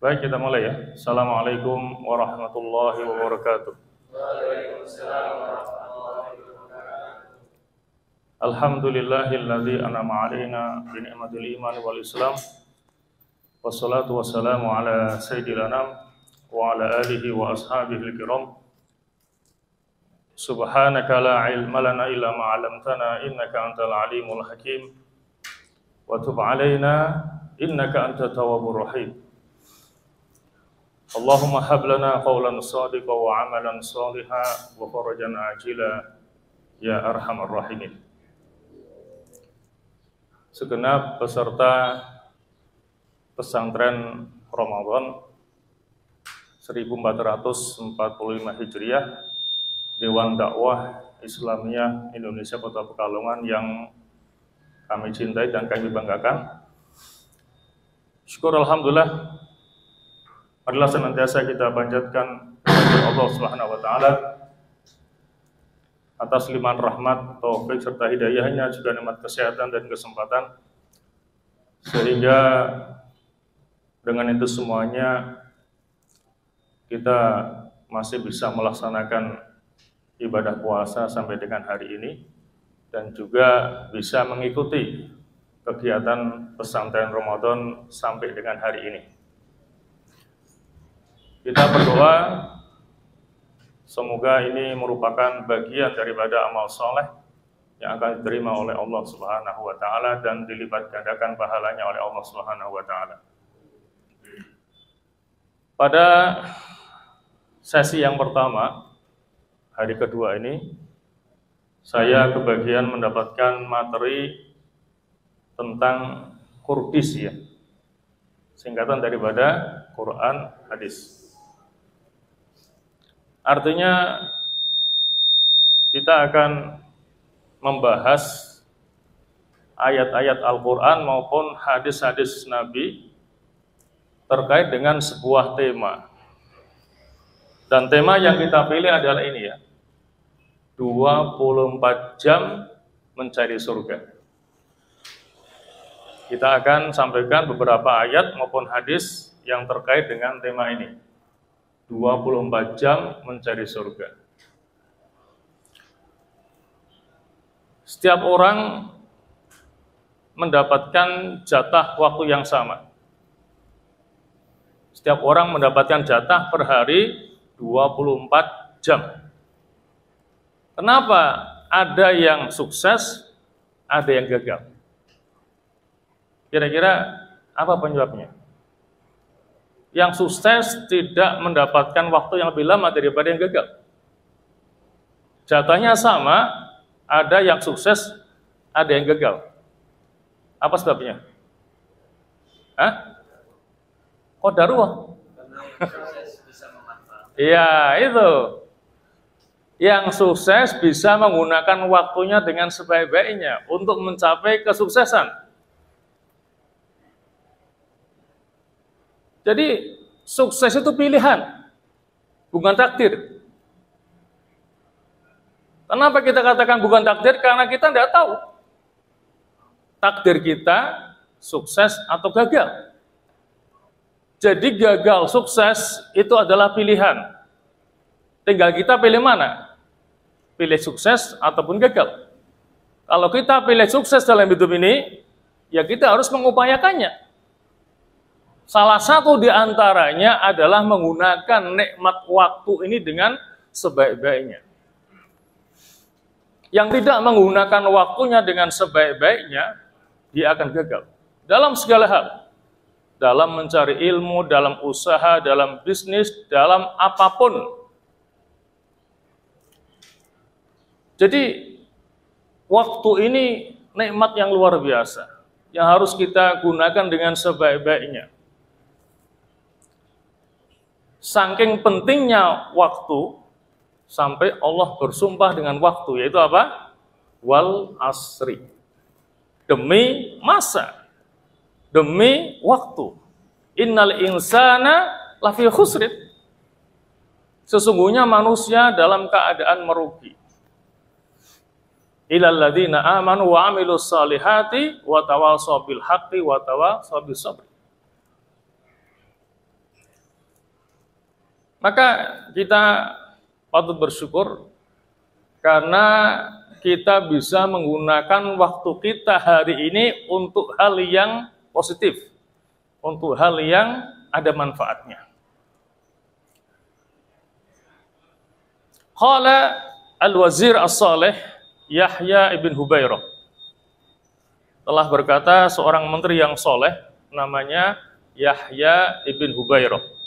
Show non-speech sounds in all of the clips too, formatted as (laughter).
Baik, kita mulai ya. Assalamualaikum warahmatullahi wabarakatuh. Alhamdulillahilladzi an'ama 'alaina bi ni'matil iman wal islam. Wassalatu wassalamu ala sayyidil anam wa ala alihi wa ashabihi kiram. Subhanaka la ilma lana illa ma 'allamtana innaka antal alimul hakim. Wa tub 'alaina innaka antat tawwabur rahim. اللهم هب لنا قولا صادقا وعملا صالحا وفرجا عاجلا يا ارحم الراحمين segenap peserta pesantren Ramadan 1445 Hijriah Dewan Dakwah Islamiyah Indonesia Kota Pekalongan yang kami cintai dan kami banggakan. Syukur Alhamdulillah adalah senantiasa kita panjatkan kepada Allah Subhanahu wa taala atas limpahan rahmat, taufik serta hidayahnya juga nikmat kesehatan dan kesempatan sehingga dengan itu semuanya kita masih bisa melaksanakan ibadah puasa sampai dengan hari ini dan juga bisa mengikuti kegiatan pesantren Ramadan sampai dengan hari ini. Kita berdoa semoga ini merupakan bagian daripada amal soleh yang akan diterima oleh Allah Subhanahu wa taala dan dilipat gandakan pahalanya oleh Allah Subhanahu wa taala. Pada sesi yang pertama hari kedua ini saya kebagian mendapatkan materi tentang kurdis ya. Singkatan daripada Quran hadis. Artinya kita akan membahas ayat-ayat Al-Quran maupun hadis-hadis Nabi terkait dengan sebuah tema. Dan tema yang kita pilih adalah ini ya. 24 jam mencari surga. Kita akan sampaikan beberapa ayat maupun hadis yang terkait dengan tema ini. 24 jam mencari surga. Setiap orang mendapatkan jatah waktu yang sama. Setiap orang mendapatkan jatah per hari 24 jam. Kenapa ada yang sukses, ada yang gagal? Kira-kira apa penyebabnya? Yang sukses tidak mendapatkan waktu yang lebih lama daripada yang gagal. Jatahnya sama, ada yang sukses, ada yang gagal. Apa sebabnya? Hah? Kodarullah. Iya, itu. Yang sukses bisa menggunakan waktunya dengan sebaik-baiknya untuk mencapai kesuksesan. Jadi sukses itu pilihan, bukan takdir. Kenapa kita katakan bukan takdir? Karena kita tidak tahu takdir kita sukses atau gagal. Jadi gagal sukses itu adalah pilihan. Tinggal kita pilih mana? Pilih sukses ataupun gagal. Kalau kita pilih sukses dalam hidup ini, ya kita harus mengupayakannya. Salah satu di antaranya adalah menggunakan nikmat waktu ini dengan sebaik-baiknya. Yang tidak menggunakan waktunya dengan sebaik-baiknya, dia akan gagal. Dalam segala hal. Dalam mencari ilmu, dalam usaha, dalam bisnis, dalam apa pun. Jadi, waktu ini nikmat yang luar biasa. Yang harus kita gunakan dengan sebaik-baiknya Saking pentingnya waktu sampai Allah bersumpah dengan waktu yaitu apa? Wal asri. Demi masa. Demi waktu. Innal insana lafi khusrit. Sesungguhnya manusia dalam keadaan merugi. Ilal ladzina amanu wa amilus salihati wa tawassaw bil haqqi wa tawassaw bis. Maka kita patut bersyukur karena kita bisa menggunakan waktu kita hari ini untuk hal yang positif, untuk hal yang ada manfaatnya. Qala Al-Wazir As-Saleh Yahya ibn Hubairah telah berkata seorang menteri yang soleh namanya Yahya ibn Hubairah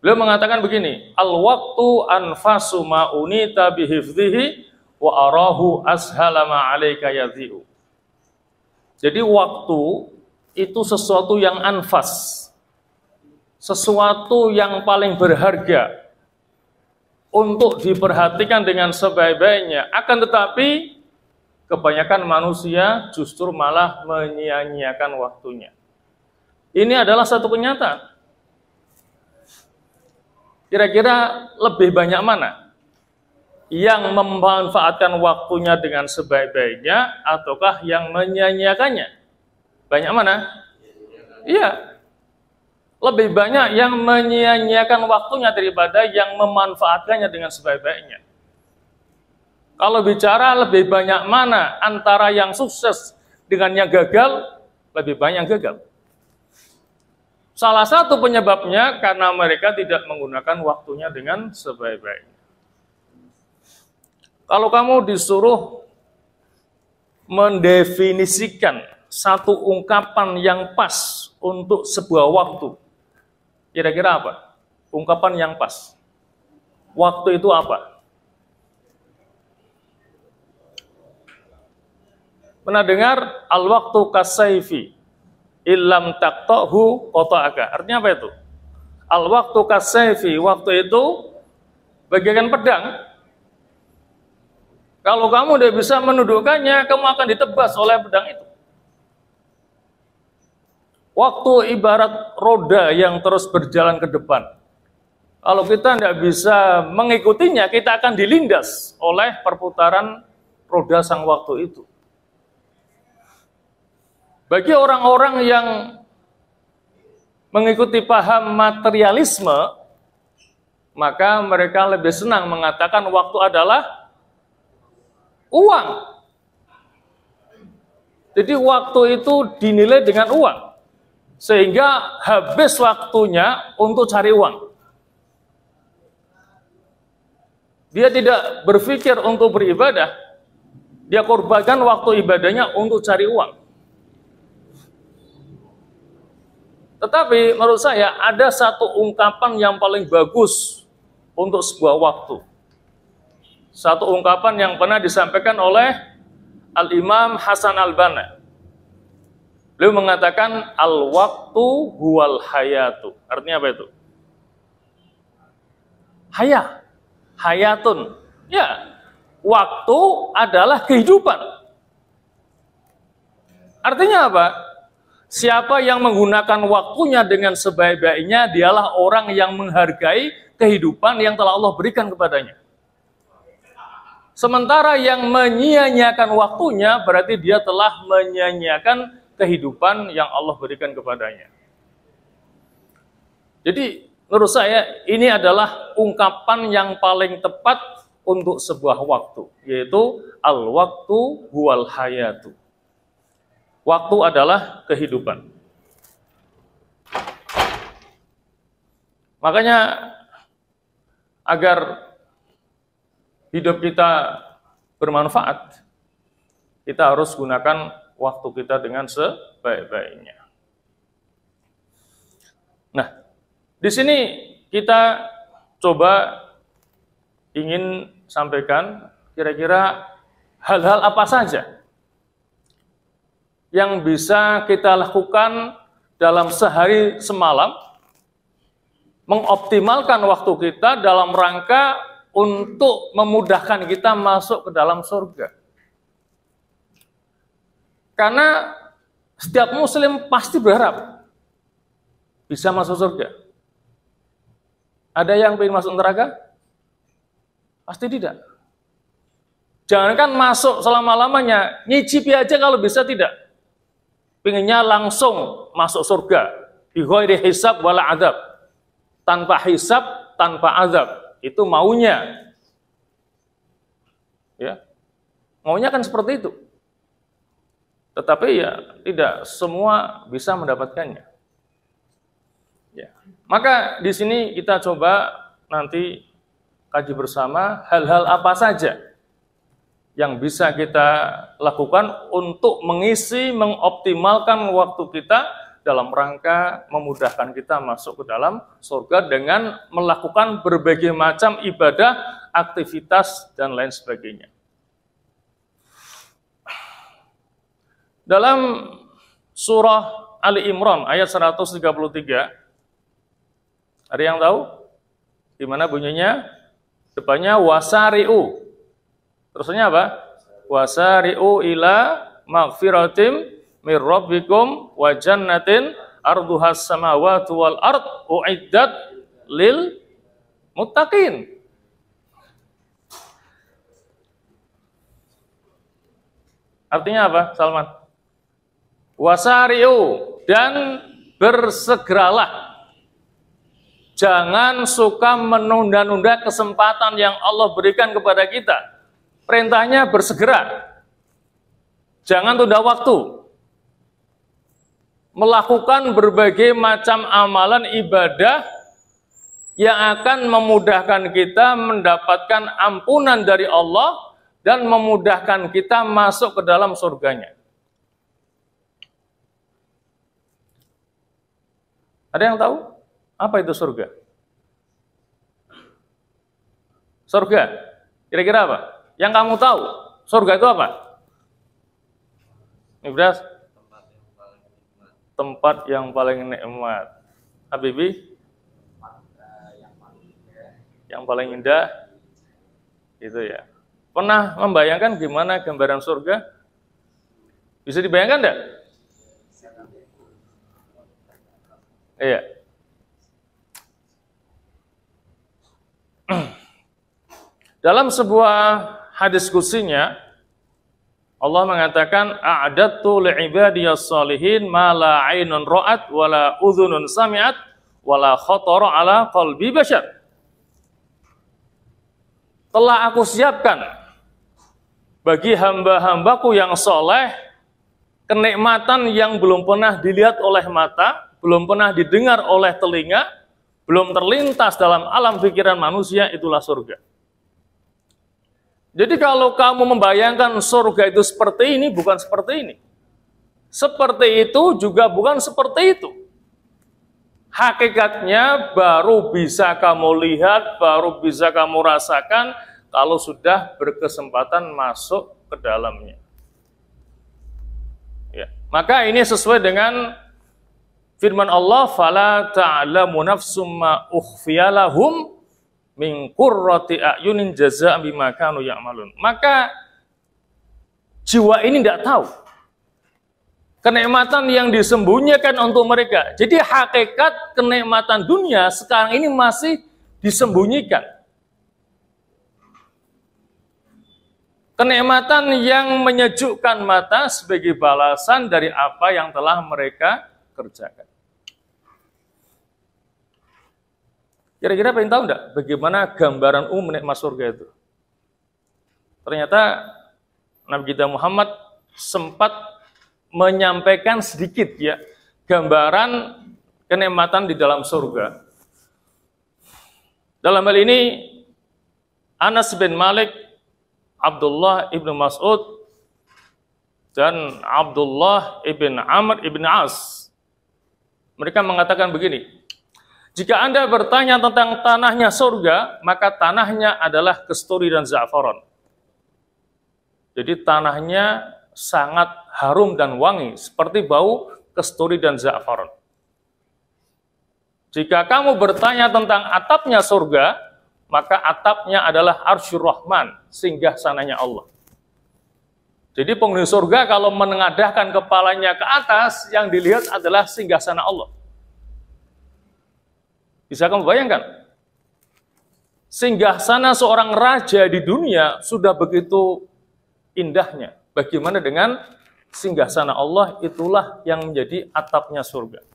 Beliau mengatakan begini, al-waktu anfasu ma'unita bihifdhihi wa arahu ashala ma'alaika yadhi'u. Jadi waktu itu sesuatu yang anfas, sesuatu yang paling berharga untuk diperhatikan dengan sebaik-baiknya. Akan tetapi kebanyakan manusia justru malah menyia-nyiakan waktunya. Ini adalah satu kenyataan. Kira-kira lebih banyak mana? Yang memanfaatkan waktunya dengan sebaik-baiknya ataukah yang menyanyiakannya? Banyak mana? Iya. Lebih banyak yang menyia-nyiakan waktunya daripada yang memanfaatkannya dengan sebaik-baiknya. Kalau bicara lebih banyak mana antara yang sukses dengan yang gagal, lebih banyak yang gagal. Salah satu penyebabnya karena mereka tidak menggunakan waktunya dengan sebaik-baiknya. Kalau kamu disuruh mendefinisikan satu ungkapan yang pas untuk sebuah waktu, kira-kira apa? Ungkapan yang pas. Waktu itu apa? Pernah dengar al-waktu kasaifi, Ilam taktohu aga. Artinya apa itu? Al waktu kasefi, waktu itu bagaikan pedang. Kalau kamu tidak bisa menundukkannya, kamu akan ditebas oleh pedang itu. Waktu ibarat roda yang terus berjalan ke depan. Kalau kita tidak bisa mengikutinya, kita akan dilindas oleh perputaran roda sang waktu itu. Bagi orang-orang yang mengikuti paham materialisme, maka mereka lebih senang mengatakan waktu adalah uang. Jadi waktu itu dinilai dengan uang. Sehingga habis waktunya untuk cari uang. Dia tidak berpikir untuk beribadah. Dia korbankan waktu ibadahnya untuk cari uang. Tetapi menurut saya ada satu ungkapan yang paling bagus untuk sebuah waktu. Satu ungkapan yang pernah disampaikan oleh Al-Imam Hasan Al-Banna. Beliau mengatakan al-waktu huwal hayatu. Artinya apa itu? Hayat. Hayatun. Ya, waktu adalah kehidupan. Artinya apa? Siapa yang menggunakan waktunya dengan sebaik-baiknya, dialah orang yang menghargai kehidupan yang telah Allah berikan kepadanya. Sementara yang menyia-nyiakan waktunya, berarti dia telah menyia-nyiakan kehidupan yang Allah berikan kepadanya. Jadi, menurut saya, ini adalah ungkapan yang paling tepat untuk sebuah waktu, yaitu al-waktu huwal hayatu. Waktu adalah kehidupan. Makanya agar hidup kita bermanfaat, kita harus gunakan waktu kita dengan sebaik-baiknya. Nah, di sini kita coba ingin sampaikan kira-kira hal-hal apa saja yang bisa kita lakukan dalam sehari semalam, mengoptimalkan waktu kita dalam rangka untuk memudahkan kita masuk ke dalam surga. Karena setiap muslim pasti berharap bisa masuk surga. Ada yang ingin masuk neraka? Pasti tidak. Jangankan masuk selama-lamanya, nyicipi aja kalau bisa tidak. Pinginnya langsung masuk surga. Bighairi hisab wala adab. Tanpa hisab, tanpa azab. Itu maunya. Ya. Maunya kan seperti itu. Tetapi ya tidak semua bisa mendapatkannya. Ya. Maka di sini kita coba nanti kaji bersama hal-hal apa saja yang bisa kita lakukan untuk mengisi, mengoptimalkan waktu kita dalam rangka memudahkan kita masuk ke dalam surga dengan melakukan berbagai macam ibadah, aktivitas, dan lain sebagainya. Dalam surah Ali Imran ayat 133, ada yang tahu? Gimana bunyinya? Depannya wasari'u, Terusnya apa? Wasari'u ila maghfiratim mir rabbikum wa jannatin arduhas samawati wal ard uiddat lil muttaqin. Artinya apa, Salman? Wasari'u dan bersegeralah. Jangan suka menunda-nunda kesempatan yang Allah berikan kepada kita Perintahnya bersegera. Jangan tunda waktu. Melakukan berbagai macam amalan ibadah yang akan memudahkan kita mendapatkan ampunan dari Allah dan memudahkan kita masuk ke dalam surganya. Ada yang tahu apa itu surga? Surga, kira-kira apa? Yang kamu tahu, surga itu apa? Ibras? Tempat yang paling nikmat. Habibi? Yang paling indah? Itu ya. Pernah membayangkan gimana gambaran surga? Bisa dibayangkan enggak? Iya. (clears throat) Dalam sebuah hadis kusinya Allah mengatakan a'dadtu li'ibadiyas salihin ma la 'ainun ra'at wa la udhunun sami'at wa la khatara 'ala qalbi bashar. Telah aku siapkan bagi hamba-hambaku yang soleh kenikmatan yang belum pernah dilihat oleh mata, belum pernah didengar oleh telinga, belum terlintas dalam alam pikiran manusia, itulah surga. Jadi kalau kamu membayangkan surga itu seperti ini, bukan seperti ini. Seperti itu juga bukan seperti itu. Hakikatnya baru bisa kamu lihat, baru bisa kamu rasakan kalau sudah berkesempatan masuk ke dalamnya. Ya. Maka ini sesuai dengan firman Allah, "Fala ta'lamu nafsum ma ukhfiyalahum min qurrati ayunin jazaa'an bima kanu ya'malun. Maka jiwa ini tidak tahu kenikmatan yang disembunyikan untuk mereka. Jadi hakikat kenikmatan dunia sekarang ini masih disembunyikan. Kenikmatan yang menyejukkan mata sebagai balasan dari apa yang telah mereka kerjakan. Kira-kira pengen tahu enggak bagaimana gambaran umum nikmat surga itu? Ternyata Nabi kita Muhammad sempat menyampaikan sedikit ya gambaran kenikmatan di dalam surga. Dalam hal ini Anas bin Malik, Abdullah ibnu Mas'ud, dan Abdullah ibn Amr ibn As. Mereka mengatakan begini, jika Anda bertanya tentang tanahnya surga, maka tanahnya adalah kesturi dan za'faron. Jadi tanahnya sangat harum dan wangi, seperti bau kesturi dan za'faron. Jika kamu bertanya tentang atapnya surga, maka atapnya adalah arsyur rahman, singgah sananya Allah. Jadi penghuni surga kalau menengadahkan kepalanya ke atas, yang dilihat adalah singgah sana Allah. Bisa kamu bayangkan? Singgah sana seorang raja di dunia sudah begitu indahnya. Bagaimana dengan singgasana Allah itulah yang menjadi atapnya surga.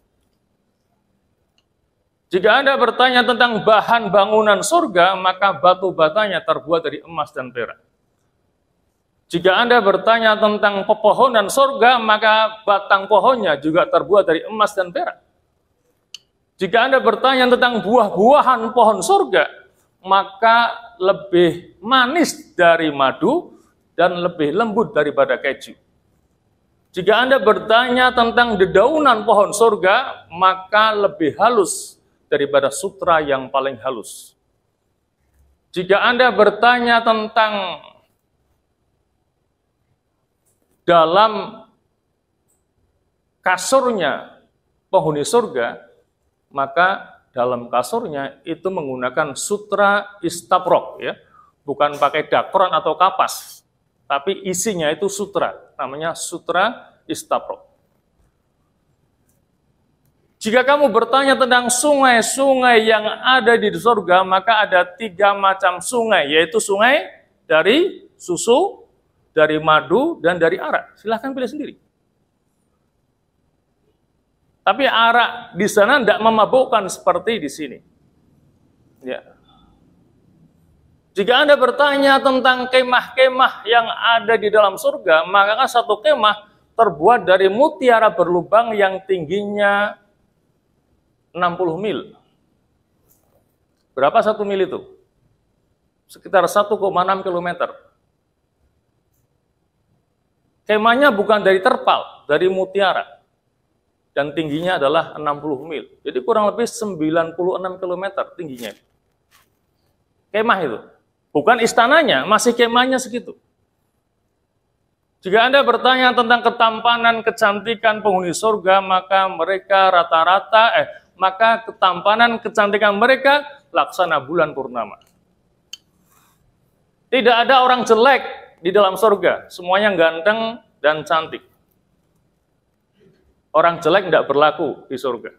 Jika Anda bertanya tentang bahan bangunan surga, maka batu batanya terbuat dari emas dan perak. Jika Anda bertanya tentang pepohonan surga, maka batang pohonnya juga terbuat dari emas dan perak. Jika Anda bertanya tentang buah-buahan pohon surga, maka lebih manis dari madu dan lebih lembut daripada keju. Jika Anda bertanya tentang dedaunan pohon surga, maka lebih halus daripada sutra yang paling halus. Jika Anda bertanya tentang dalam kasurnya penghuni surga, maka dalam kasurnya itu menggunakan sutra istaprok ya, bukan pakai dakron atau kapas, tapi isinya itu sutra, namanya sutra istaprok. Jika kamu bertanya tentang sungai-sungai yang ada di surga, maka ada tiga macam sungai, yaitu sungai dari susu, dari madu, dan dari arak. Silahkan pilih sendiri. Tapi arak di sana tidak memabukkan seperti di sini. Ya. Jika Anda bertanya tentang kemah-kemah yang ada di dalam surga, maka satu kemah terbuat dari mutiara berlubang yang tingginya 60 mil. Berapa satu mil itu? Sekitar 1,6 kilometer. Kemahnya bukan dari terpal, dari mutiara. Dan tingginya adalah 60 mil. Jadi kurang lebih 96 km tingginya. Kemah itu. Bukan istananya, masih kemahnya segitu. Jika Anda bertanya tentang ketampanan, kecantikan penghuni surga, maka mereka rata-rata, eh, maka ketampanan, kecantikan mereka laksana bulan purnama. Tidak ada orang jelek di dalam surga. Semuanya ganteng dan cantik. Orang jelek tidak berlaku di surga.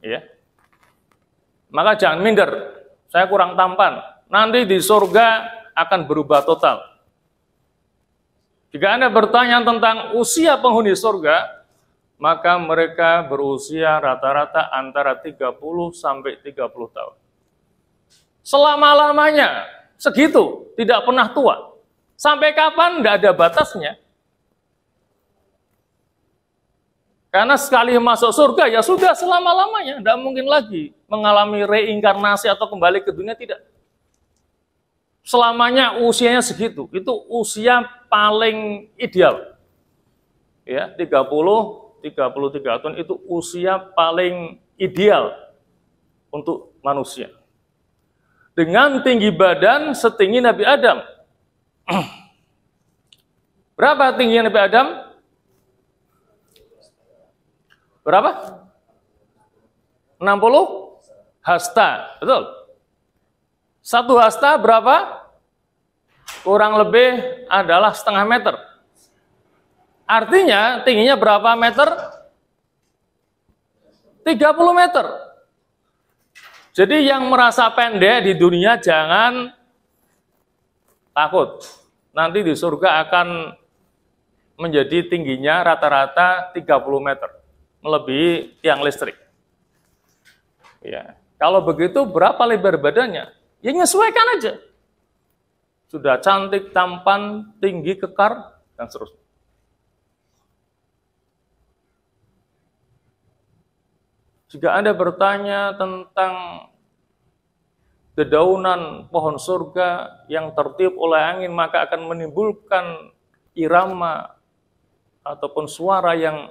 Ya. Maka jangan minder. Saya kurang tampan. Nanti di surga akan berubah total. Jika Anda bertanya tentang usia penghuni surga, maka mereka berusia rata-rata antara 30 sampai 30 tahun. Selama-lamanya segitu, tidak pernah tua. Sampai kapan? Tidak ada batasnya. Karena sekali masuk surga, ya sudah selama-lamanya. Tidak mungkin lagi mengalami reinkarnasi atau kembali ke dunia, tidak. Selamanya usianya segitu. Itu usia paling ideal. Ya, 30, 33 tahun itu usia paling ideal untuk manusia dengan tinggi badan setinggi Nabi Adam. (clears throat) Berapa tinggi Nabi Adam? Berapa? 60 hasta, betul. Satu hasta berapa? Kurang lebih adalah setengah meter. Artinya tingginya berapa meter? 30 meter. Jadi yang merasa pendek di dunia jangan takut. Nanti di surga akan menjadi tingginya rata-rata 30 meter, melebihi tiang listrik. Ya. Kalau begitu berapa lebar badannya? Ya nyesuaikan aja. Sudah cantik, tampan, tinggi, kekar, dan seterusnya. Jika Anda bertanya tentang dedaunan pohon surga yang tertiup oleh angin, maka akan menimbulkan irama ataupun suara yang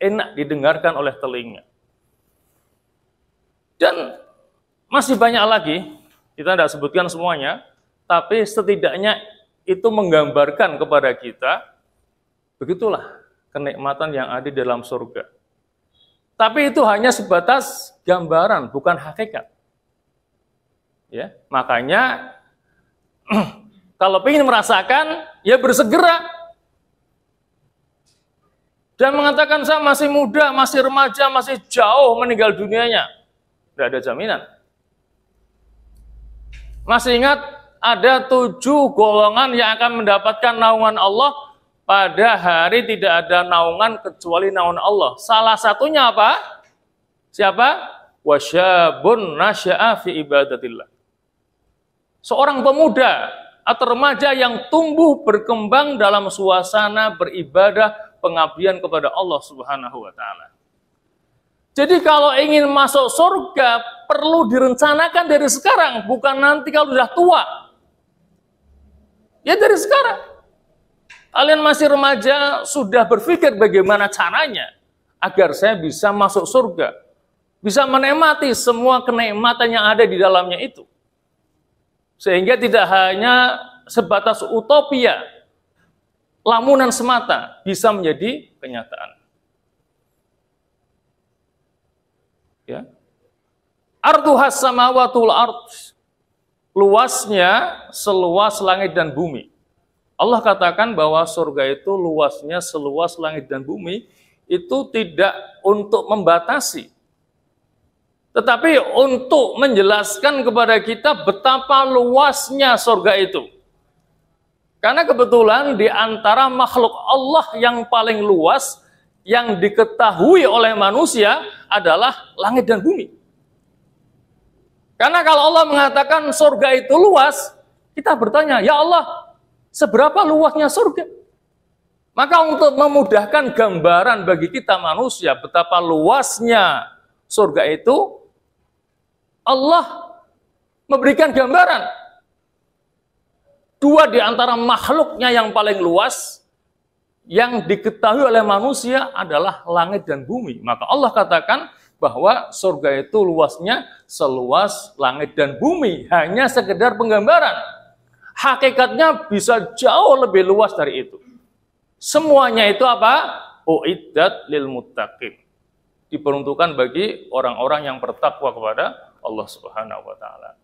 enak didengarkan oleh telinga. Dan masih banyak lagi, kita tidak sebutkan semuanya, tapi setidaknya itu menggambarkan kepada kita, begitulah kenikmatan yang ada di dalam surga. Tapi itu hanya sebatas gambaran, bukan hakikat. Ya, makanya (clears throat) kalau ingin merasakan, ya bersegera dan mengatakan saya masih muda, masih remaja, masih jauh meninggal dunianya. Tidak ada jaminan. Masih ingat ada tujuh golongan yang akan mendapatkan naungan Allah pada hari tidak ada naungan kecuali naungan Allah. Salah satunya apa? Siapa? Wasyabun nasya'a fi ibadatillah. Seorang pemuda atau remaja yang tumbuh berkembang dalam suasana beribadah pengabdian kepada Allah Subhanahu wa taala. Jadi kalau ingin masuk surga perlu direncanakan dari sekarang, bukan nanti kalau sudah tua. Ya dari sekarang. Kalian masih remaja sudah berpikir bagaimana caranya agar saya bisa masuk surga. Bisa menikmati semua kenikmatan yang ada di dalamnya itu. Sehingga tidak hanya sebatas utopia, lamunan semata bisa menjadi kenyataan. Ya. Arduhas samawatul ard. Luasnya seluas langit dan bumi. Allah katakan bahwa surga itu luasnya seluas langit dan bumi itu tidak untuk membatasi tetapi untuk menjelaskan kepada kita betapa luasnya surga itu. Karena kebetulan di antara makhluk Allah yang paling luas yang diketahui oleh manusia adalah langit dan bumi. Karena kalau Allah mengatakan surga itu luas, kita bertanya, ya Allah, seberapa luasnya surga? Maka untuk memudahkan gambaran bagi kita manusia betapa luasnya surga itu, Allah memberikan gambaran. Dua di antara makhluknya yang paling luas yang diketahui oleh manusia adalah langit dan bumi. Maka Allah katakan bahwa surga itu luasnya seluas langit dan bumi. Hanya sekedar penggambaran. Hakikatnya bisa jauh lebih luas dari itu. Semuanya itu apa? Uiddat lil muttaqin. Diperuntukkan bagi orang-orang yang bertakwa kepada Allah Subhanahu wa taala.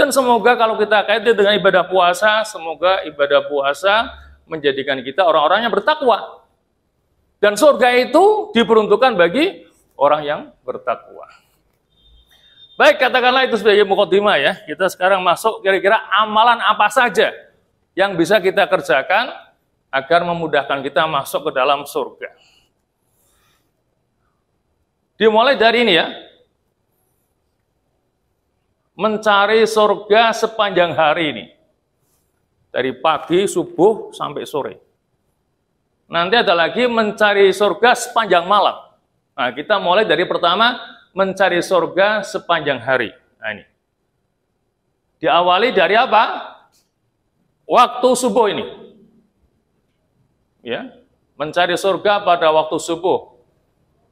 Dan semoga kalau kita kaitkan dengan ibadah puasa, semoga ibadah puasa menjadikan kita orang-orang yang bertakwa. Dan surga itu diperuntukkan bagi orang yang bertakwa. Baik, katakanlah itu sebagai mukadimah ya. Kita sekarang masuk kira-kira amalan apa saja yang bisa kita kerjakan agar memudahkan kita masuk ke dalam surga. Dimulai dari ini ya, mencari surga sepanjang hari ini. Dari pagi, subuh, sampai sore. Nanti ada lagi mencari surga sepanjang malam. Nah, kita mulai dari pertama, mencari surga sepanjang hari. Nah, ini. Diawali dari apa? Waktu subuh ini. Ya, mencari surga pada waktu subuh.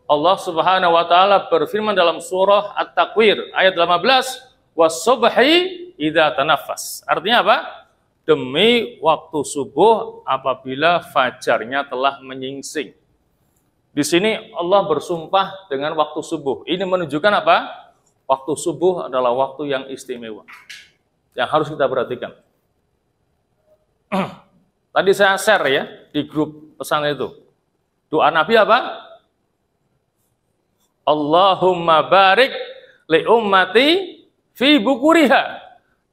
Allah Subhanahu wa taala berfirman dalam surah At-Takwir ayat 18, wasubhi idza tanafas. Artinya apa? Demi waktu subuh apabila fajarnya telah menyingsing. Di sini Allah bersumpah dengan waktu subuh. Ini menunjukkan apa? Waktu subuh adalah waktu yang istimewa. Yang harus kita perhatikan. (clears throat) Tadi saya share ya di grup pesan itu. Doa Nabi apa? Allahumma barik li ummati fi bukuriha.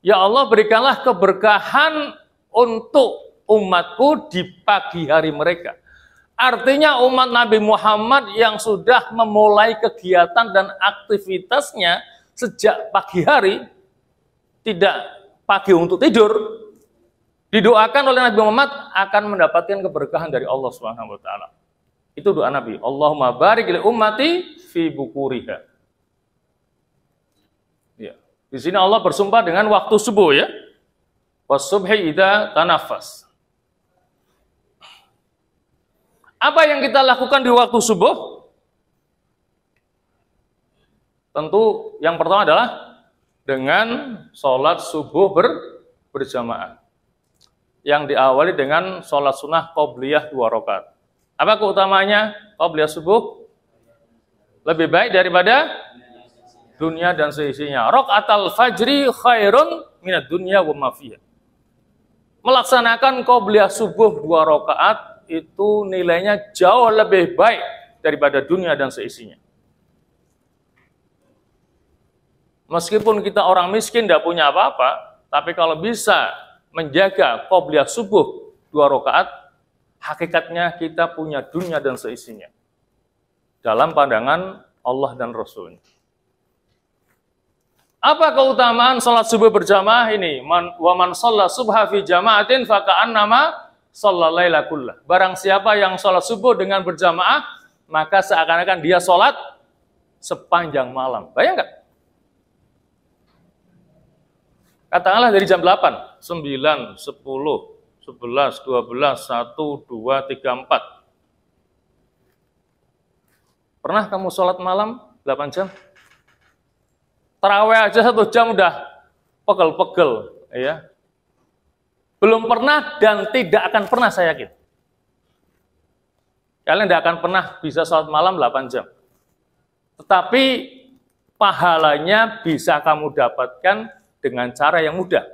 Ya Allah berikanlah keberkahan untuk umatku di pagi hari mereka. Artinya umat Nabi Muhammad yang sudah memulai kegiatan dan aktivitasnya sejak pagi hari, tidak pagi untuk tidur, didoakan oleh Nabi Muhammad akan mendapatkan keberkahan dari Allah taala. Itu doa Nabi. Allahumma barik li ummati fi bukuriha. Di sini Allah bersumpah dengan waktu subuh ya. Wasubhi idza tanafas. Apa yang kita lakukan di waktu subuh? Tentu yang pertama adalah dengan sholat subuh ber, berjamaah. Yang diawali dengan sholat sunnah qobliyah dua rakaat. Apa keutamanya qobliyah subuh? Lebih baik daripada dunia dan seisinya. atal fajri khairun minat dunia wa mafiyah. Melaksanakan qobliyah subuh dua rakaat itu nilainya jauh lebih baik daripada dunia dan seisinya. Meskipun kita orang miskin tidak punya apa-apa, Tapi kalau bisa menjaga qobliyah subuh dua rakaat, hakikatnya kita punya dunia dan seisinya. Dalam pandangan Allah dan Rasulnya. Apa keutamaan sholat subuh berjamaah ini? Man, wa man sholat subha fi jamaatin faka'an nama sholat kullah. Barang siapa yang sholat subuh dengan berjamaah, maka seakan-akan dia sholat sepanjang malam. Bayang? Katakanlah dari jam 8, 9, 10, 11, 12, 1, 2, 3, 4. Pernah kamu sholat malam 8 jam? Terawih aja satu jam udah pegel-pegel, ya. Belum pernah dan tidak akan pernah saya yakin. Kalian tidak akan pernah bisa sholat malam 8 jam. Tetapi pahalanya bisa kamu dapatkan dengan cara yang mudah.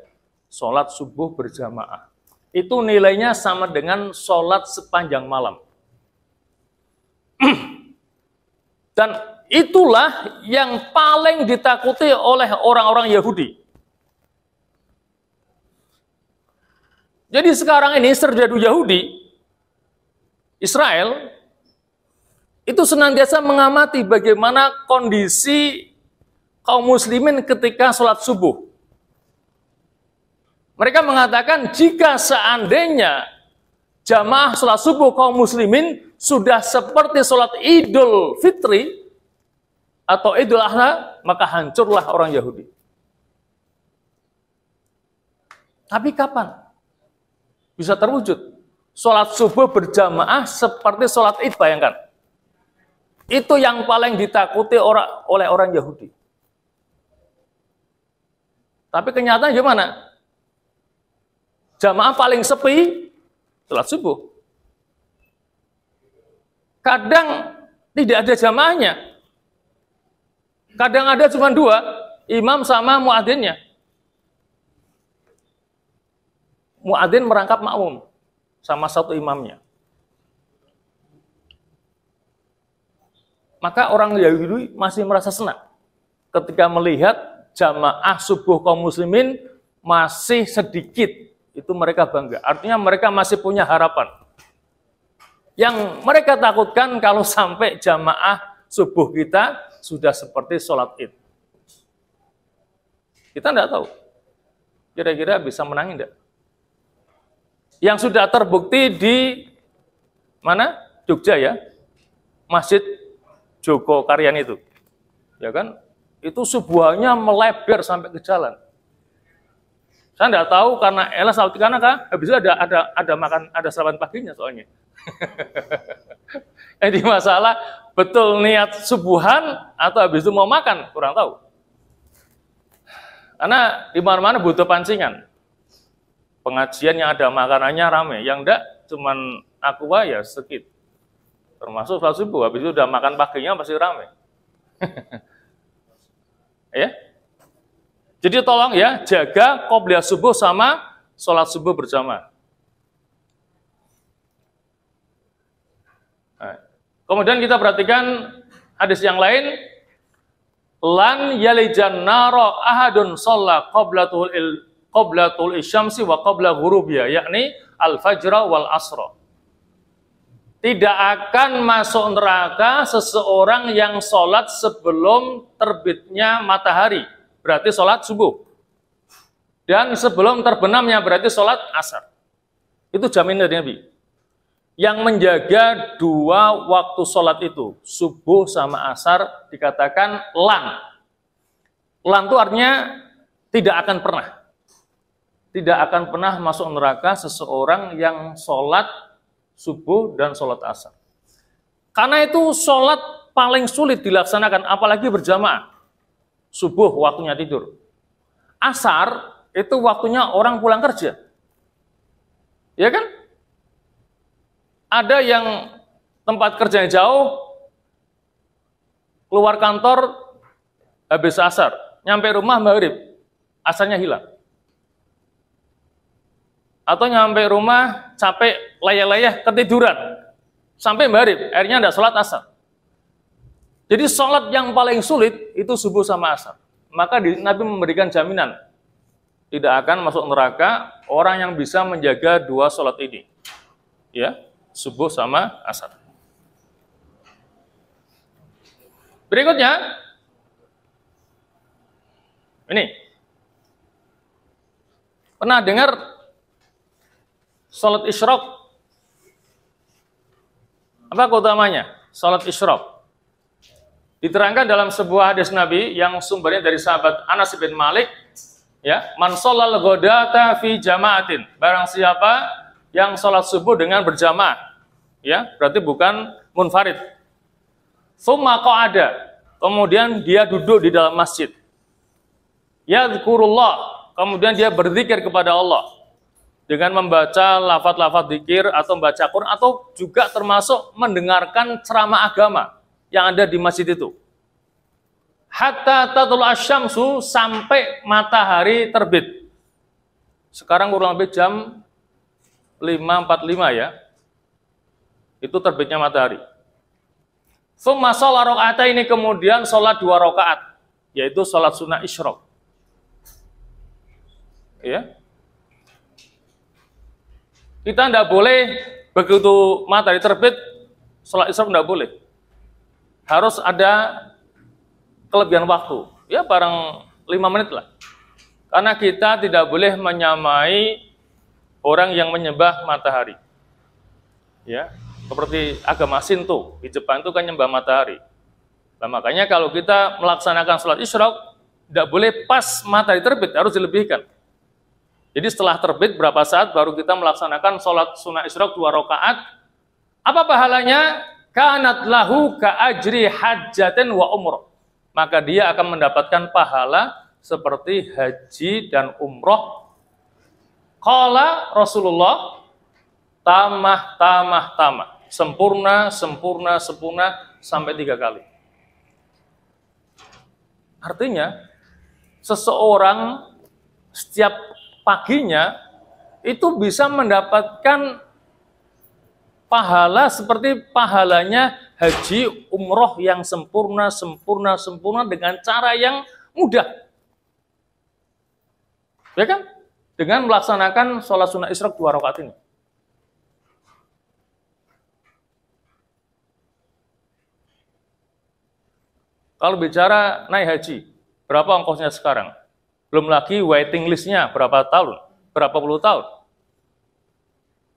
Sholat subuh berjamaah. Itu nilainya sama dengan sholat sepanjang malam. (clears throat) Dan Itulah yang paling ditakuti oleh orang-orang Yahudi. Jadi sekarang ini serdadu Yahudi, Israel, itu senantiasa mengamati bagaimana kondisi kaum muslimin ketika sholat subuh. Mereka mengatakan jika seandainya jamaah sholat subuh kaum muslimin sudah seperti sholat idul fitri, atau Idul Adha, maka hancurlah orang Yahudi. Tapi kapan bisa terwujud? Sholat subuh berjamaah seperti sholat id, bayangkan. Itu yang paling ditakuti orang, oleh orang Yahudi. Tapi kenyataan gimana? Jamaah paling sepi, sholat subuh. Kadang tidak ada jamaahnya, Kadang ada cuma dua, imam sama muadzinnya. Muadzin merangkap makmum sama satu imamnya. Maka orang Yahudi masih merasa senang ketika melihat jamaah subuh kaum muslimin masih sedikit. Itu mereka bangga. Artinya mereka masih punya harapan. Yang mereka takutkan kalau sampai jamaah subuh kita sudah seperti sholat id. Kita tidak tahu. Kira-kira bisa menangi tidak? Yang sudah terbukti di mana? Jogja ya. Masjid Joko Karyan itu. Ya kan? Itu subuhnya melebar sampai ke jalan. Saya tidak tahu karena elas karena kah? Habis itu ada ada ada makan ada sarapan paginya soalnya. (laughs) Jadi masalah betul niat subuhan atau habis itu mau makan, kurang tahu. Karena di mana-mana butuh pancingan. Pengajian yang ada makanannya rame, yang enggak cuman aku ya sedikit. Termasuk sholat subuh, habis itu udah makan paginya pasti rame. (laughs) ya. Jadi tolong ya, jaga qobliyah subuh sama sholat subuh berjamaah. Kemudian kita perhatikan hadis yang lain, lan yalijan naro ahadun sholla qoblatul il qoblatul isyamsi wa qobla ghurubiya, yakni al-fajra wal asra. Tidak akan masuk neraka seseorang yang sholat sebelum terbitnya matahari, berarti sholat subuh. Dan sebelum terbenamnya berarti sholat asar. Itu jaminan dari Nabi yang menjaga dua waktu sholat itu, subuh sama asar, dikatakan lan. Lan itu artinya tidak akan pernah. Tidak akan pernah masuk neraka seseorang yang sholat subuh dan sholat asar. Karena itu sholat paling sulit dilaksanakan, apalagi berjamaah. Subuh waktunya tidur. Asar itu waktunya orang pulang kerja. Ya kan? Ada yang tempat kerjanya jauh, keluar kantor habis asar, nyampe rumah maghrib, asarnya hilang. Atau nyampe rumah capek layah-layah ketiduran, sampai maghrib, akhirnya tidak sholat asar. Jadi sholat yang paling sulit itu subuh sama asar. Maka Nabi memberikan jaminan. tidak akan masuk neraka orang yang bisa menjaga dua sholat ini. Ya, subuh sama asar. Berikutnya, ini. Pernah dengar sholat isyrok? Apa keutamanya? Sholat isyrok. Diterangkan dalam sebuah hadis Nabi yang sumbernya dari sahabat Anas bin Malik Ya, man sholal ghodata fi jamaatin. Barang siapa yang sholat subuh dengan berjamaah. Ya, berarti bukan munfarid. Summa ada. Kemudian dia duduk di dalam masjid. Ya zikrullah. Kemudian dia berzikir kepada Allah. Dengan membaca lafat-lafat zikir atau membaca Quran atau juga termasuk mendengarkan ceramah agama yang ada di masjid itu hatta tatul asyamsu sampai matahari terbit. Sekarang kurang lebih jam 5.45 ya. Itu terbitnya matahari. Summa sholat rokaat ini kemudian sholat dua rakaat, yaitu sholat sunnah isyrok. Ya. Kita tidak boleh begitu matahari terbit, sholat isyrok tidak boleh. Harus ada kelebihan waktu. Ya barang lima menit lah. Karena kita tidak boleh menyamai orang yang menyembah matahari. Ya, seperti agama Sinto di Jepang itu kan menyembah matahari. Nah, makanya kalau kita melaksanakan sholat isyrok, tidak boleh pas matahari terbit, harus dilebihkan. Jadi setelah terbit berapa saat baru kita melaksanakan sholat sunnah isyrok dua rakaat. Apa pahalanya? Kanat lahu ka ajri hajjatin wa umroh maka dia akan mendapatkan pahala seperti haji dan umroh. Kala Rasulullah, tamah, tamah, tamah. Sempurna, sempurna, sempurna, sampai tiga kali. Artinya, seseorang setiap paginya itu bisa mendapatkan pahala seperti pahalanya haji umroh yang sempurna, sempurna, sempurna dengan cara yang mudah. Ya kan? Dengan melaksanakan sholat sunnah isyraq dua rakaat ini. Kalau bicara naik haji, berapa ongkosnya sekarang? Belum lagi waiting listnya berapa tahun, berapa puluh tahun.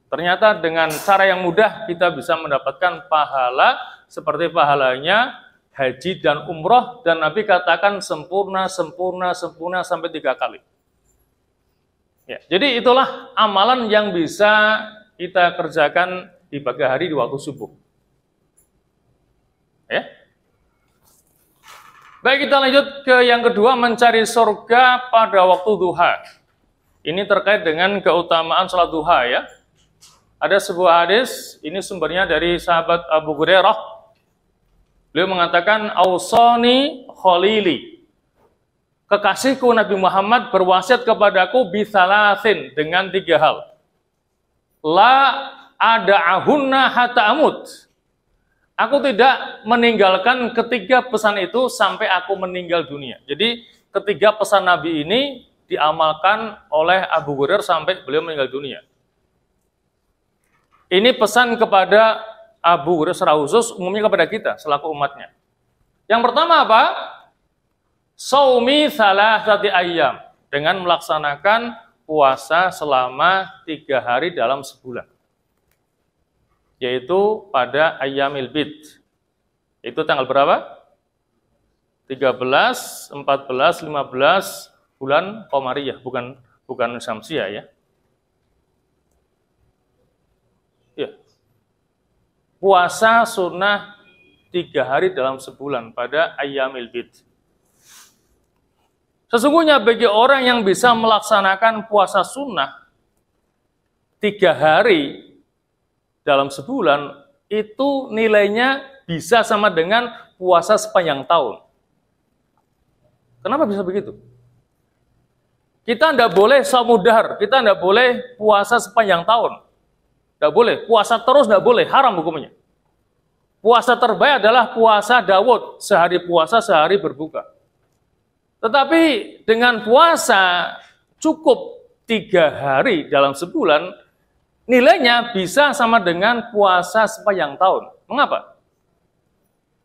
Ternyata dengan cara yang mudah kita bisa mendapatkan pahala seperti pahalanya haji dan umroh dan Nabi katakan sempurna, sempurna, sempurna sampai tiga kali. Ya, jadi itulah amalan yang bisa kita kerjakan di pagi hari di waktu subuh. Ya. Baik kita lanjut ke yang kedua mencari surga pada waktu duha. Ini terkait dengan keutamaan sholat duha ya. Ada sebuah hadis, ini sumbernya dari sahabat Abu Hurairah. Beliau mengatakan, Ausani khalili. Kekasihku Nabi Muhammad berwasiat kepadaku bisalasin dengan tiga hal. La ada ahunna hata amut. Aku tidak meninggalkan ketiga pesan itu sampai aku meninggal dunia. Jadi ketiga pesan Nabi ini diamalkan oleh Abu Hurairah sampai beliau meninggal dunia. Ini pesan kepada Abu Hurairah secara khusus, umumnya kepada kita selaku umatnya. Yang pertama apa? Saumi salah satu ayam dengan melaksanakan puasa selama tiga hari dalam sebulan, yaitu pada ayamil bid. Itu tanggal berapa? 13, 14, 15 bulan Komariah, bukan bukan Syamsiah ya. puasa sunnah tiga hari dalam sebulan pada ayamil bid. Sesungguhnya bagi orang yang bisa melaksanakan puasa sunnah tiga hari dalam sebulan, itu nilainya bisa sama dengan puasa sepanjang tahun. Kenapa bisa begitu? Kita tidak boleh samudar, kita tidak boleh puasa sepanjang tahun. Tidak boleh. Puasa terus tidak boleh. Haram hukumnya. Puasa terbaik adalah puasa Dawud. Sehari puasa, sehari berbuka. Tetapi dengan puasa cukup tiga hari dalam sebulan, nilainya bisa sama dengan puasa sepanjang tahun. Mengapa?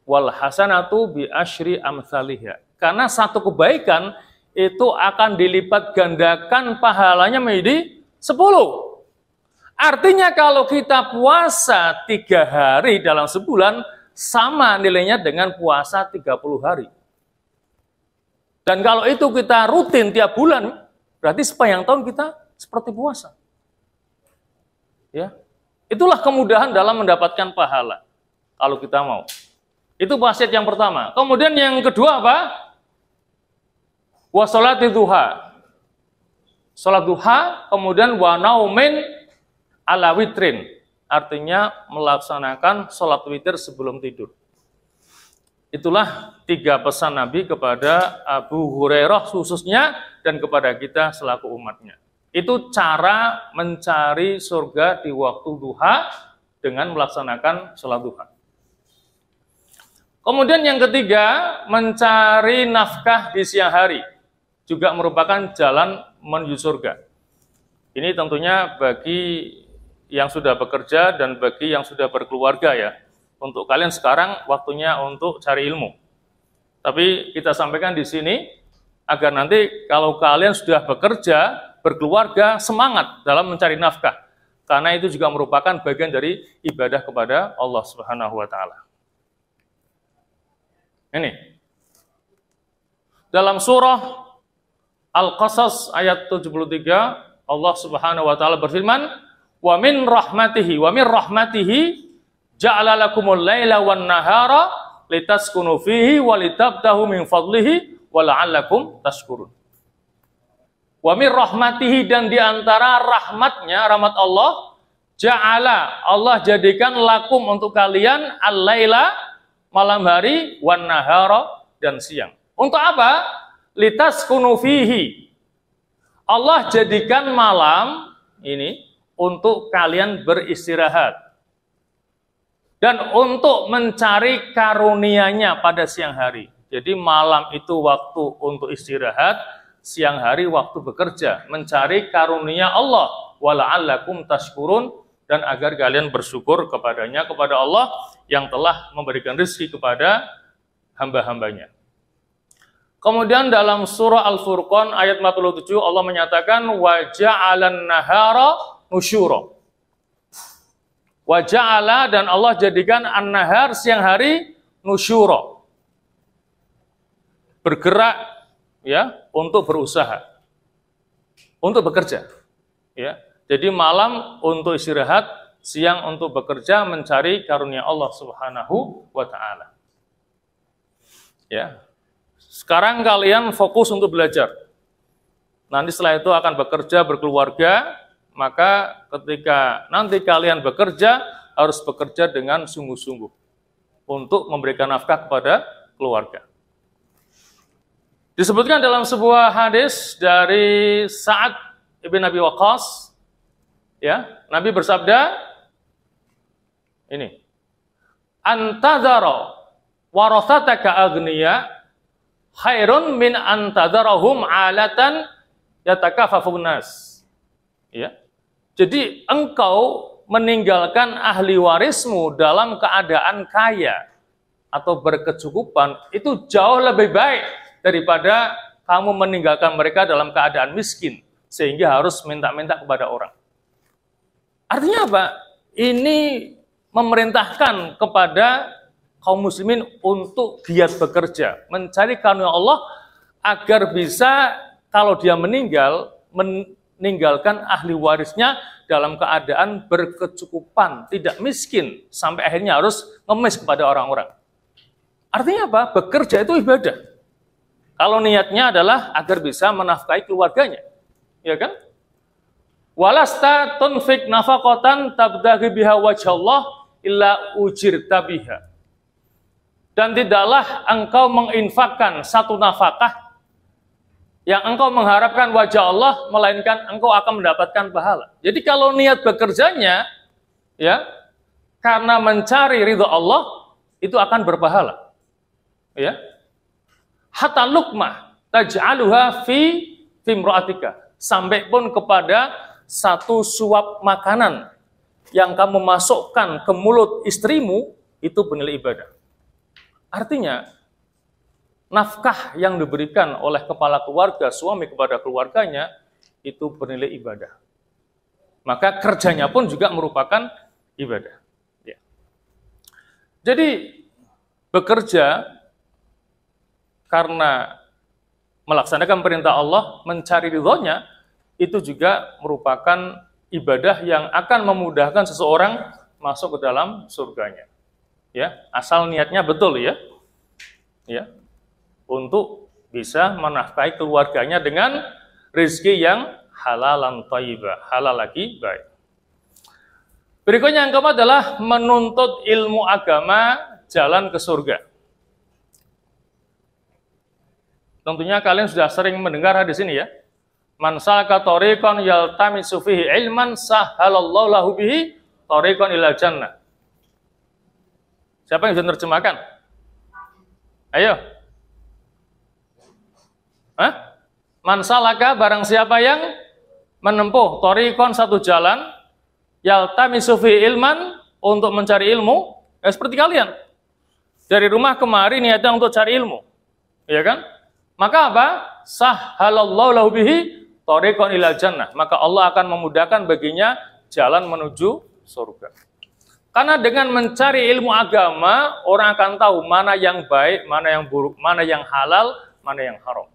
Wal hasanatu bi asyri amsalihya. Karena satu kebaikan itu akan dilipat gandakan pahalanya menjadi sepuluh. Artinya kalau kita puasa tiga hari dalam sebulan, sama nilainya dengan puasa 30 hari. Dan kalau itu kita rutin tiap bulan, berarti sepanjang tahun kita seperti puasa. Ya. Itulah kemudahan dalam mendapatkan pahala. Kalau kita mau. Itu wasiat yang pertama. Kemudian yang kedua apa? Wasolati duha. Salat duha, kemudian wa naumin ala witrin. Artinya melaksanakan sholat witir sebelum tidur. Itulah tiga pesan Nabi kepada Abu Hurairah khususnya dan kepada kita selaku umatnya. Itu cara mencari surga di waktu duha dengan melaksanakan sholat duha. Kemudian yang ketiga, mencari nafkah di siang hari. Juga merupakan jalan menuju surga. Ini tentunya bagi yang sudah bekerja dan bagi yang sudah berkeluarga ya untuk kalian sekarang waktunya untuk cari ilmu. Tapi kita sampaikan di sini agar nanti kalau kalian sudah bekerja, berkeluarga, semangat dalam mencari nafkah. Karena itu juga merupakan bagian dari ibadah kepada Allah Subhanahu wa taala. Ini. Dalam surah Al-Qasas ayat 73 Allah Subhanahu wa taala berfirman, "Wa min rahmatihi wa min rahmatihi ja'ala lakumul laila wan nahara litaskunu fihi wa litabtahu min fadlihi wa la'allakum tashkurun. Wa min rahmatihi dan di antara rahmatnya, rahmat Allah, ja'ala Allah jadikan lakum untuk kalian al-laila malam hari wan nahara dan siang. Untuk apa? Litaskunu fihi. Allah jadikan malam ini untuk kalian beristirahat dan untuk mencari karunianya pada siang hari. Jadi malam itu waktu untuk istirahat, siang hari waktu bekerja, mencari karunia Allah. Wala'allakum tashkurun dan agar kalian bersyukur kepadanya kepada Allah yang telah memberikan rezeki kepada hamba-hambanya. Kemudian dalam surah Al-Furqan ayat 47 Allah menyatakan wa ja'alan nahara nusyura. Waja'ala dan Allah jadikan an-nahar siang hari nusyuro. Bergerak ya untuk berusaha. Untuk bekerja. Ya. Jadi malam untuk istirahat, siang untuk bekerja mencari karunia Allah Subhanahu wa taala. Ya. Sekarang kalian fokus untuk belajar. Nanti setelah itu akan bekerja, berkeluarga, maka ketika nanti kalian bekerja, harus bekerja dengan sungguh-sungguh untuk memberikan nafkah kepada keluarga. Disebutkan dalam sebuah hadis dari Sa'ad ibn Abi Waqqas, ya, Nabi bersabda, ini, antadara warasataka agniya khairun min antadarahum alatan yatakafafun nas. Ya. Jadi engkau meninggalkan ahli warismu dalam keadaan kaya atau berkecukupan itu jauh lebih baik daripada kamu meninggalkan mereka dalam keadaan miskin sehingga harus minta-minta kepada orang. Artinya apa? Ini memerintahkan kepada kaum muslimin untuk giat bekerja, mencari karunia Allah agar bisa kalau dia meninggal meninggalkan ahli warisnya dalam keadaan berkecukupan, tidak miskin, sampai akhirnya harus ngemis kepada orang-orang. Artinya apa? Bekerja itu ibadah. Kalau niatnya adalah agar bisa menafkahi keluarganya. Ya kan? Walasta tunfik nafakotan tabdagi biha wajhallah illa ujir tabiha. Dan tidaklah engkau menginfakkan satu nafkah yang engkau mengharapkan wajah Allah, melainkan engkau akan mendapatkan pahala. Jadi kalau niat bekerjanya, ya, karena mencari ridho Allah, itu akan berpahala. Ya. Hatta lukmah taj'aluha fi fimro'atika. sampai pun kepada satu suap makanan yang kamu masukkan ke mulut istrimu itu bernilai ibadah. Artinya, nafkah yang diberikan oleh kepala keluarga, suami kepada keluarganya, itu bernilai ibadah. Maka kerjanya pun juga merupakan ibadah. Ya. Jadi, bekerja karena melaksanakan perintah Allah, mencari ridhonya, itu juga merupakan ibadah yang akan memudahkan seseorang masuk ke dalam surganya. Ya, asal niatnya betul ya. Ya. Untuk bisa menafkahi keluarganya dengan rezeki yang halalan thayyibah, halal lagi baik. Berikutnya yang keempat adalah menuntut ilmu agama jalan ke surga. Tentunya kalian sudah sering mendengar hadis ini ya. Man salaka tariqan yaltamisu fihi ilman sahalallahu lahu bihi tariqan ila jannah. Siapa yang bisa menerjemahkan? Ayo. Hah? Man salaka barang siapa yang menempuh tariqan satu jalan yaltamisu fihi ilman untuk mencari ilmu, ya seperti kalian. Dari rumah kemari niatnya untuk cari ilmu. Ya kan? Maka apa? Sahhalallahu lahu bihi tariqan ila jannah. Maka Allah akan memudahkan baginya jalan menuju surga. Karena dengan mencari ilmu agama, orang akan tahu mana yang baik, mana yang buruk, mana yang halal, mana yang haram.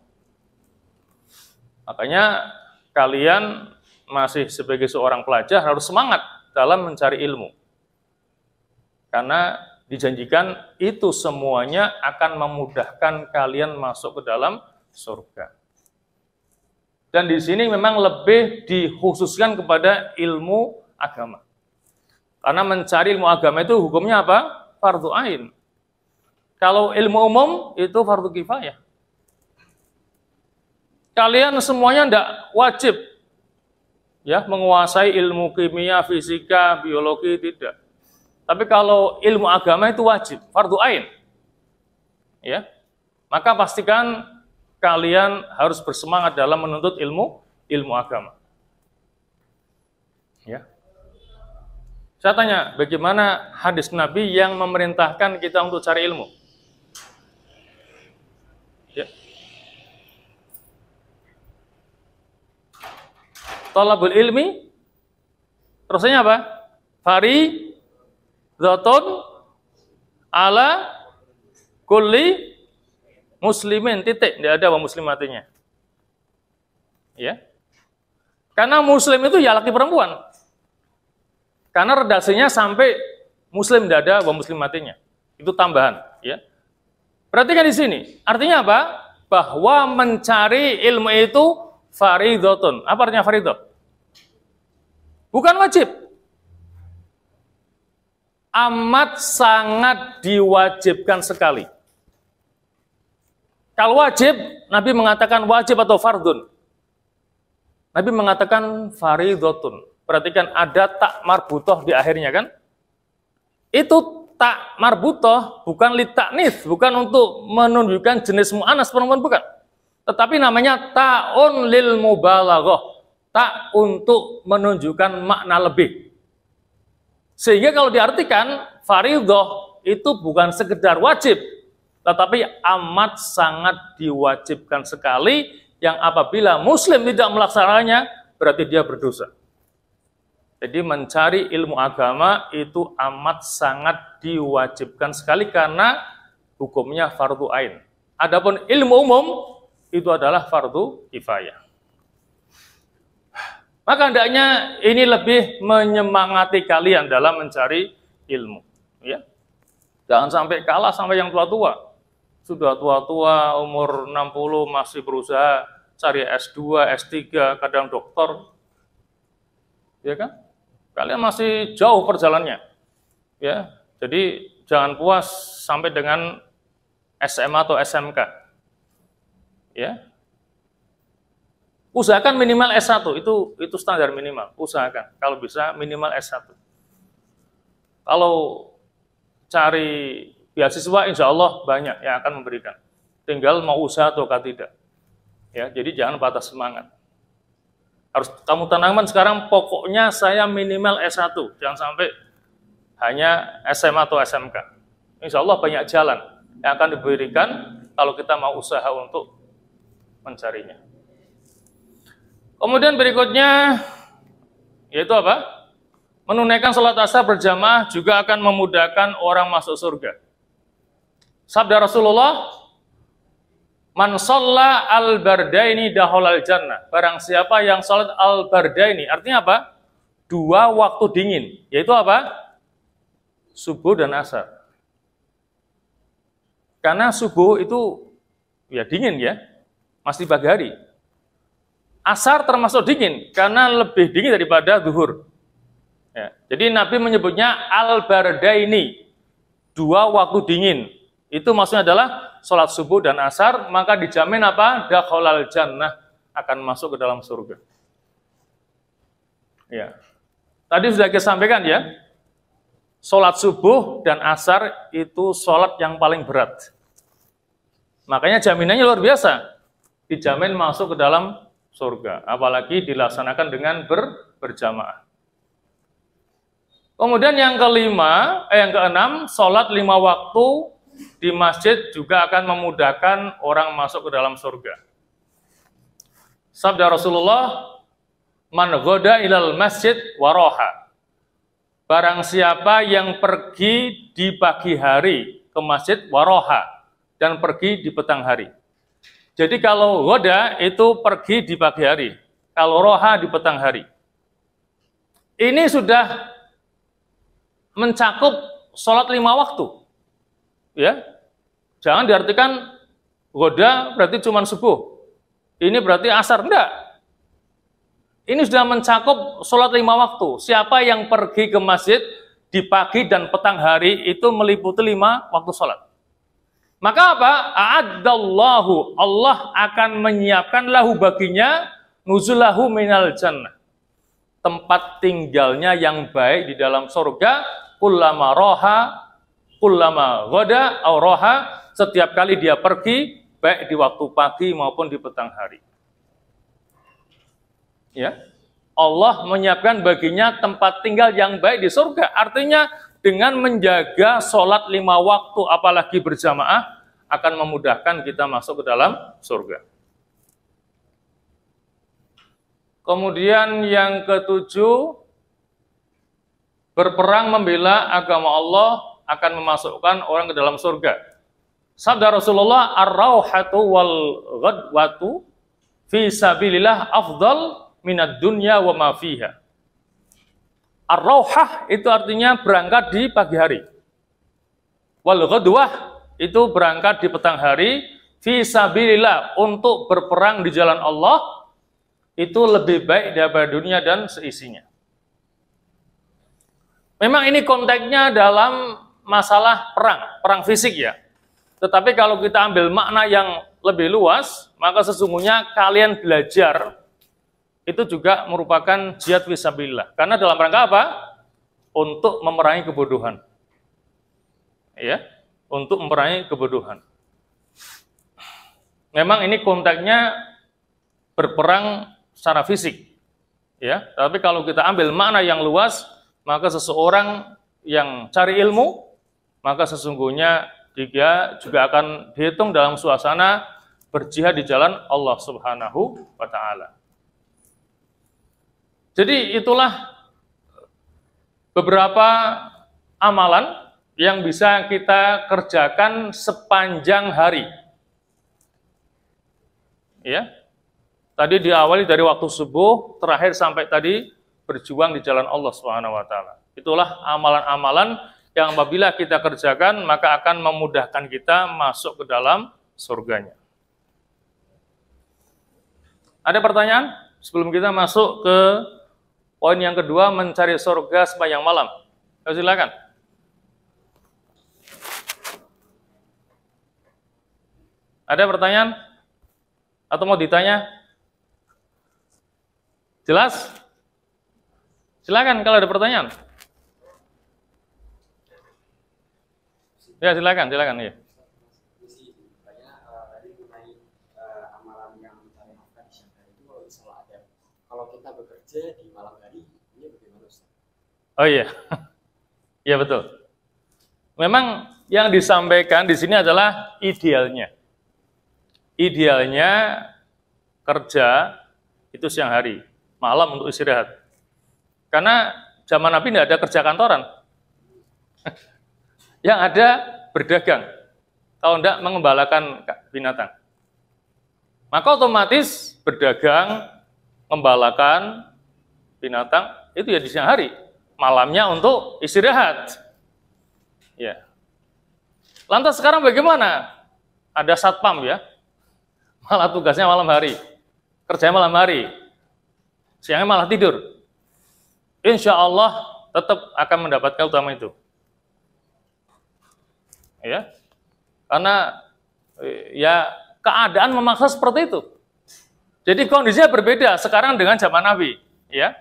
Makanya kalian masih sebagai seorang pelajar harus semangat dalam mencari ilmu. Karena dijanjikan itu semuanya akan memudahkan kalian masuk ke dalam surga. Dan di sini memang lebih dikhususkan kepada ilmu agama. Karena mencari ilmu agama itu hukumnya apa? Fardu ain. Kalau ilmu umum itu fardu kifayah. Kalian semuanya tidak wajib ya menguasai ilmu kimia, fisika, biologi tidak. Tapi kalau ilmu agama itu wajib, fardu ain. Ya. Maka pastikan kalian harus bersemangat dalam menuntut ilmu ilmu agama. Ya. Saya tanya, bagaimana hadis Nabi yang memerintahkan kita untuk cari ilmu? Talabul ilmi, terusnya apa? Fari Zatun ala kulli muslimin. Titik. Tidak ada muslim matinya. Ya karena muslim itu ya laki perempuan. Karena redaksinya sampai muslim tidak ada bahwa muslim matinya. Itu tambahan ya. Perhatikan di sini. Artinya apa? Bahwa mencari ilmu itu faridotun apa artinya faridot bukan wajib amat sangat diwajibkan sekali. Kalau wajib, Nabi mengatakan wajib atau fardun. Nabi mengatakan faridotun. Perhatikan ada tak marbutoh di akhirnya kan? Itu tak marbutoh bukan litaknis, bukan untuk menunjukkan jenis mu'anas perempuan bukan. Tetapi namanya ta'un lil mubalaghah. Tak untuk menunjukkan makna lebih. Sehingga kalau diartikan faridoh itu bukan sekedar wajib, tetapi amat sangat diwajibkan sekali yang apabila muslim tidak melaksanakannya berarti dia berdosa. Jadi mencari ilmu agama itu amat sangat diwajibkan sekali karena hukumnya fardu ain. Adapun ilmu umum itu adalah fardu kifayah. Maka hendaknya ini lebih menyemangati kalian dalam mencari ilmu. Ya. Jangan sampai kalah sampai yang tua-tua. Sudah tua-tua, umur 60 masih berusaha cari S2, S3, kadang doktor. Ya kan? Kalian masih jauh perjalannya. Ya. Jadi jangan puas sampai dengan SMA atau SMK. Ya, Usahakan minimal S1, itu itu standar minimal. Usahakan, kalau bisa minimal S1. Kalau cari beasiswa, insya Allah banyak yang akan memberikan. Tinggal mau usaha atau tidak. Ya, jadi jangan patah semangat. Harus kamu tanamkan sekarang pokoknya saya minimal S1, jangan sampai hanya SMA atau SMK. Insya Allah banyak jalan yang akan diberikan kalau kita mau usaha untuk mencarinya. Kemudian berikutnya yaitu apa? Menunaikan sholat asar berjamaah juga akan memudahkan orang masuk surga. Sabda Rasulullah, Man sholla al bardaini al jannah. Barang siapa yang sholat al bardaini, artinya apa? Dua waktu dingin, yaitu apa? Subuh dan asar. Karena subuh itu ya dingin ya, masih pagi hari. Asar termasuk dingin karena lebih dingin daripada zuhur. Ya, jadi Nabi menyebutnya al bardaini, dua waktu dingin. Itu maksudnya adalah sholat subuh dan asar, maka dijamin apa? Dakhalal jannah akan masuk ke dalam surga. Ya. Tadi sudah kita sampaikan ya, sholat subuh dan asar itu sholat yang paling berat. Makanya jaminannya luar biasa. Dijamin masuk ke dalam surga, apalagi dilaksanakan dengan ber, berjamaah. Kemudian yang kelima, eh, yang keenam, sholat lima waktu di masjid juga akan memudahkan orang masuk ke dalam surga. Sabda Rasulullah, Man goda ilal masjid waroha. Barang siapa yang pergi di pagi hari ke masjid waroha dan pergi di petang hari. Jadi kalau goda itu pergi di pagi hari, kalau roha di petang hari. Ini sudah mencakup sholat lima waktu. Ya, jangan diartikan goda berarti cuma subuh. Ini berarti asar, enggak. Ini sudah mencakup sholat lima waktu. Siapa yang pergi ke masjid di pagi dan petang hari itu meliputi lima waktu sholat. Maka apa? A'addallahu. Allah akan menyiapkan lahu baginya nuzulahu minal jannah. Tempat tinggalnya yang baik di dalam surga. Kullama roha, kullama goda, au roha. Setiap kali dia pergi, baik di waktu pagi maupun di petang hari. Ya, Allah menyiapkan baginya tempat tinggal yang baik di surga. Artinya dengan menjaga sholat lima waktu apalagi berjamaah akan memudahkan kita masuk ke dalam surga. Kemudian yang ketujuh, berperang membela agama Allah akan memasukkan orang ke dalam surga. Sabda Rasulullah, ar-rauhatu wal ghadwatu fi sabilillah afdal minad dunya wa ma fiha. Ar-rauhah itu artinya berangkat di pagi hari. Wal ghadwah itu berangkat di petang hari visabilillah untuk berperang di jalan Allah itu lebih baik daripada dunia dan seisinya. Memang ini konteksnya dalam masalah perang, perang fisik ya. Tetapi kalau kita ambil makna yang lebih luas, maka sesungguhnya kalian belajar itu juga merupakan jihad fisabilillah. Karena dalam rangka apa? Untuk memerangi kebodohan. Ya, untuk memerangi kebodohan. Memang ini konteksnya berperang secara fisik. Ya, tapi kalau kita ambil makna yang luas, maka seseorang yang cari ilmu, maka sesungguhnya dia juga akan dihitung dalam suasana berjihad di jalan Allah Subhanahu wa taala. Jadi itulah beberapa amalan yang bisa kita kerjakan sepanjang hari. Ya. Tadi diawali dari waktu subuh, terakhir sampai tadi berjuang di jalan Allah Subhanahu wa taala. Itulah amalan-amalan yang apabila kita kerjakan maka akan memudahkan kita masuk ke dalam surganya. Ada pertanyaan sebelum kita masuk ke Poin yang kedua, mencari surga sepanjang malam. Ya, silakan. Ada pertanyaan? Atau mau ditanya? Jelas? Silakan kalau ada pertanyaan. Ya, silakan, silakan ya. Oh iya. (laughs) Iya betul. Memang yang disampaikan di sini adalah idealnya. Idealnya kerja itu siang hari, malam untuk istirahat. Karena zaman Nabi tidak ada kerja kantoran. (laughs) yang ada berdagang. Kalau tidak mengembalakan binatang. Maka otomatis berdagang, mengembalakan binatang itu ya di siang hari malamnya untuk istirahat. Ya. Lantas sekarang bagaimana? Ada satpam ya, malah tugasnya malam hari, kerjanya malam hari, siangnya malah tidur. Insya Allah tetap akan mendapatkan utama itu. Ya, karena ya keadaan memaksa seperti itu. Jadi kondisinya berbeda sekarang dengan zaman Nabi, ya.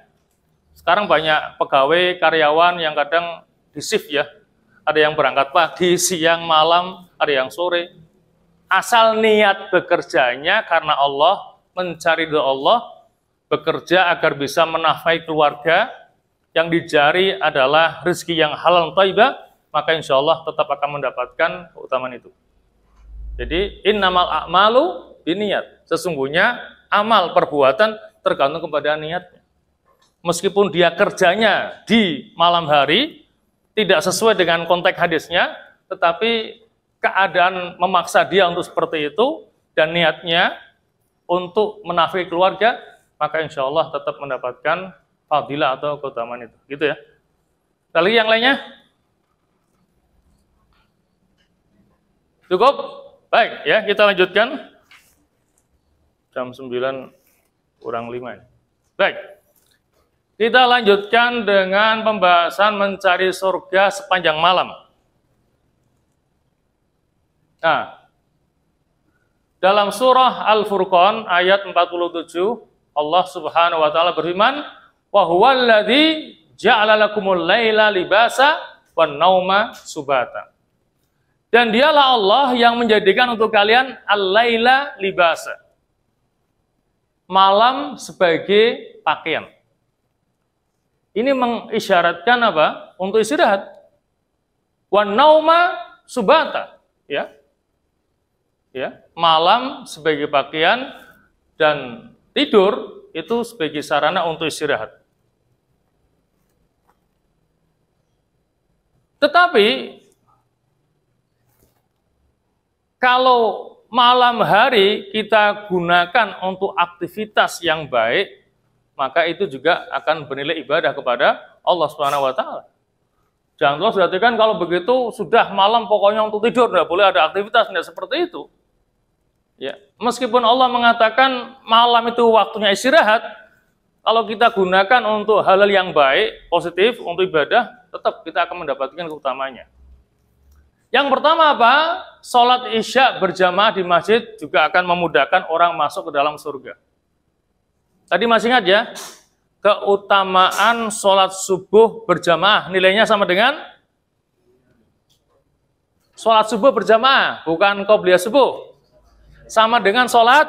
Sekarang banyak pegawai, karyawan yang kadang di shift ya. Ada yang berangkat pagi, siang, malam, ada yang sore. Asal niat bekerjanya karena Allah, mencari doa Allah, bekerja agar bisa menafai keluarga, yang dicari adalah rezeki yang halal taibah, maka insya Allah tetap akan mendapatkan keutamaan itu. Jadi innamal a'malu biniat. Sesungguhnya amal perbuatan tergantung kepada niatnya meskipun dia kerjanya di malam hari, tidak sesuai dengan konteks hadisnya, tetapi keadaan memaksa dia untuk seperti itu, dan niatnya untuk menafi keluarga, maka insya Allah tetap mendapatkan fadilah atau keutamaan itu. Gitu ya. Lagi yang lainnya? Cukup? Baik, ya kita lanjutkan. Jam 9 kurang 5. Baik. Kita lanjutkan dengan pembahasan mencari surga sepanjang malam. Nah, dalam surah Al-Furqan ayat 47 Allah Subhanahu wa taala berfirman, "Wa huwallazi ja'ala lakumul laila libasa wan nauma subata." Dan dialah Allah yang menjadikan untuk kalian al-laila libasa. Malam sebagai pakaian. Ini mengisyaratkan apa? Untuk istirahat. Wan nauma subata, ya. Ya, malam sebagai pakaian dan tidur itu sebagai sarana untuk istirahat. Tetapi kalau malam hari kita gunakan untuk aktivitas yang baik, maka itu juga akan bernilai ibadah kepada Allah Subhanahu wa taala. Jangan terus berarti kan kalau begitu sudah malam pokoknya untuk tidur, tidak boleh ada aktivitas, tidak seperti itu. Ya, meskipun Allah mengatakan malam itu waktunya istirahat, kalau kita gunakan untuk hal-hal yang baik, positif, untuk ibadah, tetap kita akan mendapatkan keutamanya. Yang pertama apa? Sholat isya berjamaah di masjid juga akan memudahkan orang masuk ke dalam surga. Tadi masih ingat ya? Keutamaan sholat subuh berjamaah nilainya sama dengan sholat subuh berjamaah, bukan qobliyah subuh. Sama dengan sholat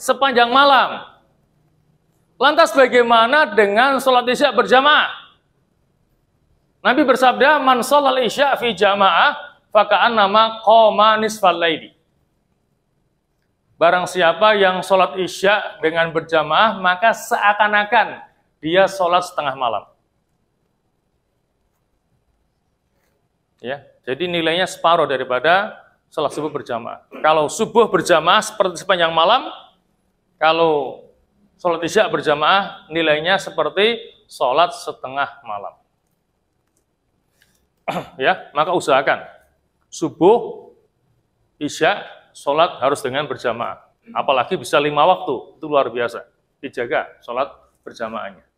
sepanjang malam. Lantas bagaimana dengan sholat isya berjamaah? Nabi bersabda, man sholat isya fi jamaah, fakaan nama qoma nisfal laili. Barang siapa yang sholat isya dengan berjamaah, maka seakan-akan dia sholat setengah malam. Ya, jadi nilainya separuh daripada sholat subuh berjamaah. Kalau subuh berjamaah seperti sepanjang malam, kalau sholat isya berjamaah nilainya seperti sholat setengah malam. (clears throat) ya, maka usahakan subuh, isya sholat harus dengan berjamaah. Apalagi bisa lima waktu, itu luar biasa. Dijaga sholat berjamaahnya.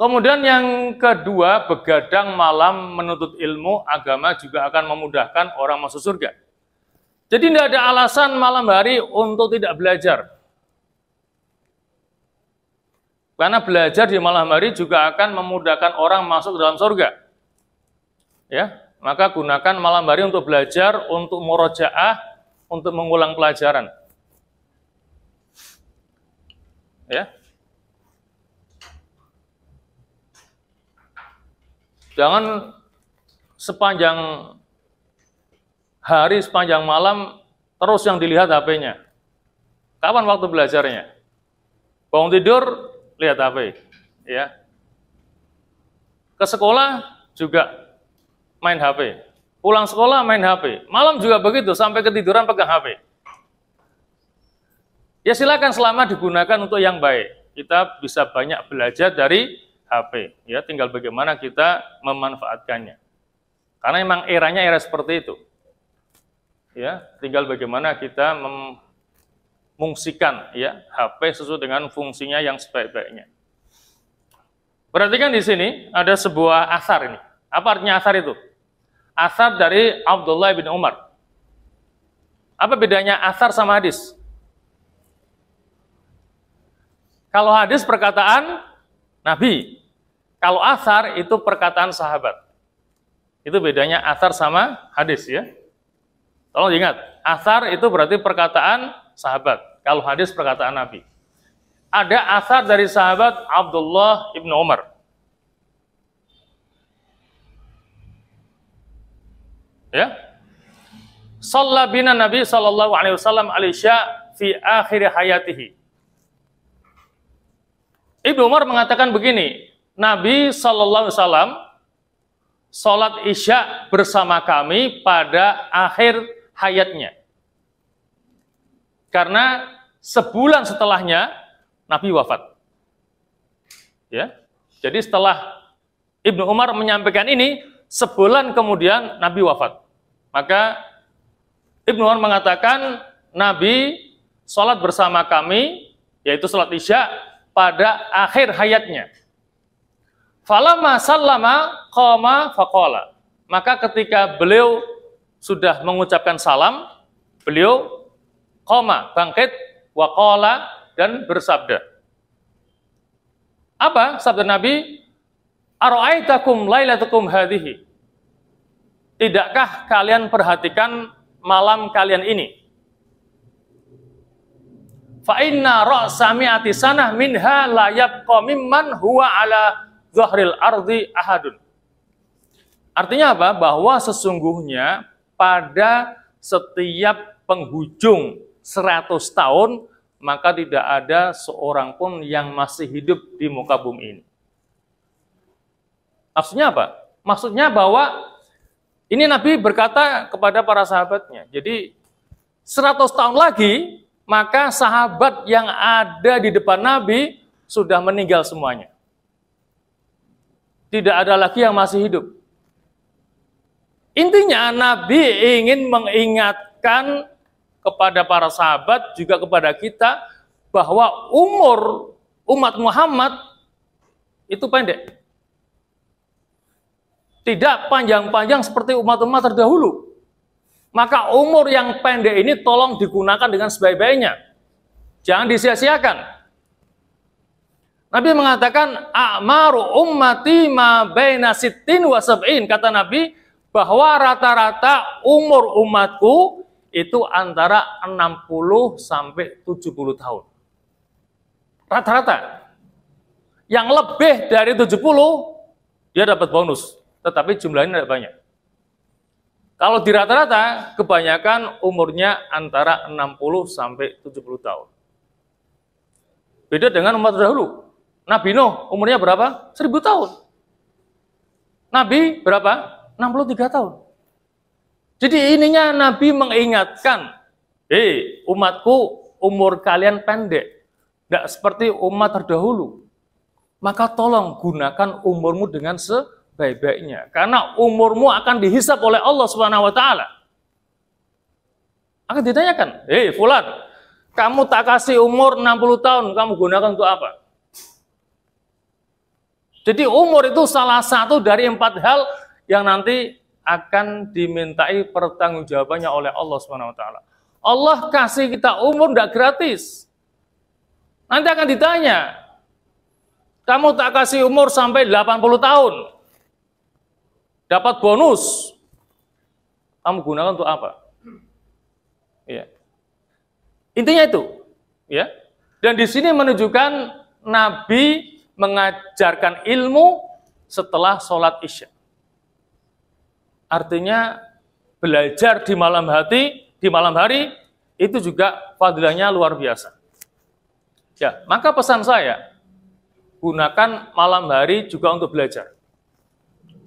Kemudian yang kedua, begadang malam menuntut ilmu agama juga akan memudahkan orang masuk surga. Jadi tidak ada alasan malam hari untuk tidak belajar. Karena belajar di malam hari juga akan memudahkan orang masuk dalam surga. Ya, maka gunakan malam hari untuk belajar, untuk murojaah, untuk mengulang pelajaran. Ya, Jangan sepanjang hari, sepanjang malam, terus yang dilihat HP-nya. Kapan waktu belajarnya? Bangun tidur, lihat HP. Ya. Ke sekolah juga main HP. Pulang sekolah main HP. Malam juga begitu, sampai ketiduran pegang HP. Ya silakan selama digunakan untuk yang baik. Kita bisa banyak belajar dari HP. Ya, tinggal bagaimana kita memanfaatkannya. Karena memang eranya era seperti itu. Ya, tinggal bagaimana kita memungsikan ya HP sesuai dengan fungsinya yang sebaik-baiknya. Perhatikan di sini ada sebuah asar ini. Apa artinya asar itu? Asar dari Abdullah bin Umar. Apa bedanya asar sama hadis? Kalau hadis perkataan Nabi, kalau asar itu perkataan sahabat. Itu bedanya asar sama hadis ya. Tolong ingat, asar itu berarti perkataan sahabat. Kalau hadis perkataan Nabi. Ada asar dari sahabat Abdullah ibnu Umar. Ya, bina Nabi sallallahu alaihi wasallam alisya fi akhir hayatihi. Ibnu Umar mengatakan begini, Nabi Shallallahu Alaihi Wasallam sholat isya bersama kami pada akhir hayatnya. Karena sebulan setelahnya Nabi wafat. Ya, jadi setelah Ibnu Umar menyampaikan ini, sebulan kemudian Nabi wafat. Maka Ibnu Umar mengatakan Nabi sholat bersama kami, yaitu sholat isya pada akhir hayatnya. Falama sallama qama faqala. Maka ketika beliau sudah mengucapkan salam, beliau qama, bangkit, waqala dan bersabda. Apa sabda Nabi? Ara'aitakum lailatukum hadhihi. Tidakkah kalian perhatikan malam kalian ini? fa inna ra'sa mi'ati sanah minha la yabqa mimman huwa ala zahril ardi ahadun. Artinya apa? Bahwa sesungguhnya pada setiap penghujung 100 tahun maka tidak ada seorang pun yang masih hidup di muka bumi ini. Maksudnya apa? Maksudnya bahwa ini Nabi berkata kepada para sahabatnya. Jadi 100 tahun lagi maka sahabat yang ada di depan Nabi sudah meninggal semuanya. Tidak ada lagi yang masih hidup. Intinya Nabi ingin mengingatkan kepada para sahabat juga kepada kita bahwa umur umat Muhammad itu pendek. Tidak panjang-panjang seperti umat-umat terdahulu. Maka umur yang pendek ini tolong digunakan dengan sebaik-baiknya. Jangan disia-siakan. Nabi mengatakan, A'maru ummati ma baina sittin wa sab'in. Kata Nabi, bahwa rata-rata umur umatku itu antara 60 sampai 70 tahun. Rata-rata. Yang lebih dari 70, dia dapat bonus. Tetapi jumlahnya tidak banyak. Kalau di rata-rata, kebanyakan umurnya antara 60 sampai 70 tahun. Beda dengan umat dahulu. Nabi Nuh umurnya berapa? 1000 tahun. Nabi berapa? 63 tahun. Jadi ininya Nabi mengingatkan, hei umatku umur kalian pendek. Tidak seperti umat terdahulu. Maka tolong gunakan umurmu dengan se baik-baiknya. Karena umurmu akan dihisap oleh Allah taala. Akan ditanyakan, "Hei fulan, kamu tak kasih umur 60 tahun, kamu gunakan untuk apa?" Jadi umur itu salah satu dari empat hal yang nanti akan dimintai pertanggungjawabannya oleh Allah taala. Allah kasih kita umur tidak gratis. Nanti akan ditanya, kamu tak kasih umur sampai 80 tahun dapat bonus. Kamu gunakan untuk apa? Ya. Intinya itu, ya. Dan di sini menunjukkan Nabi mengajarkan ilmu setelah sholat isya. artinya belajar di malam hati, di malam hari itu juga fadilahnya luar biasa. Ya, maka pesan saya gunakan malam hari juga untuk belajar.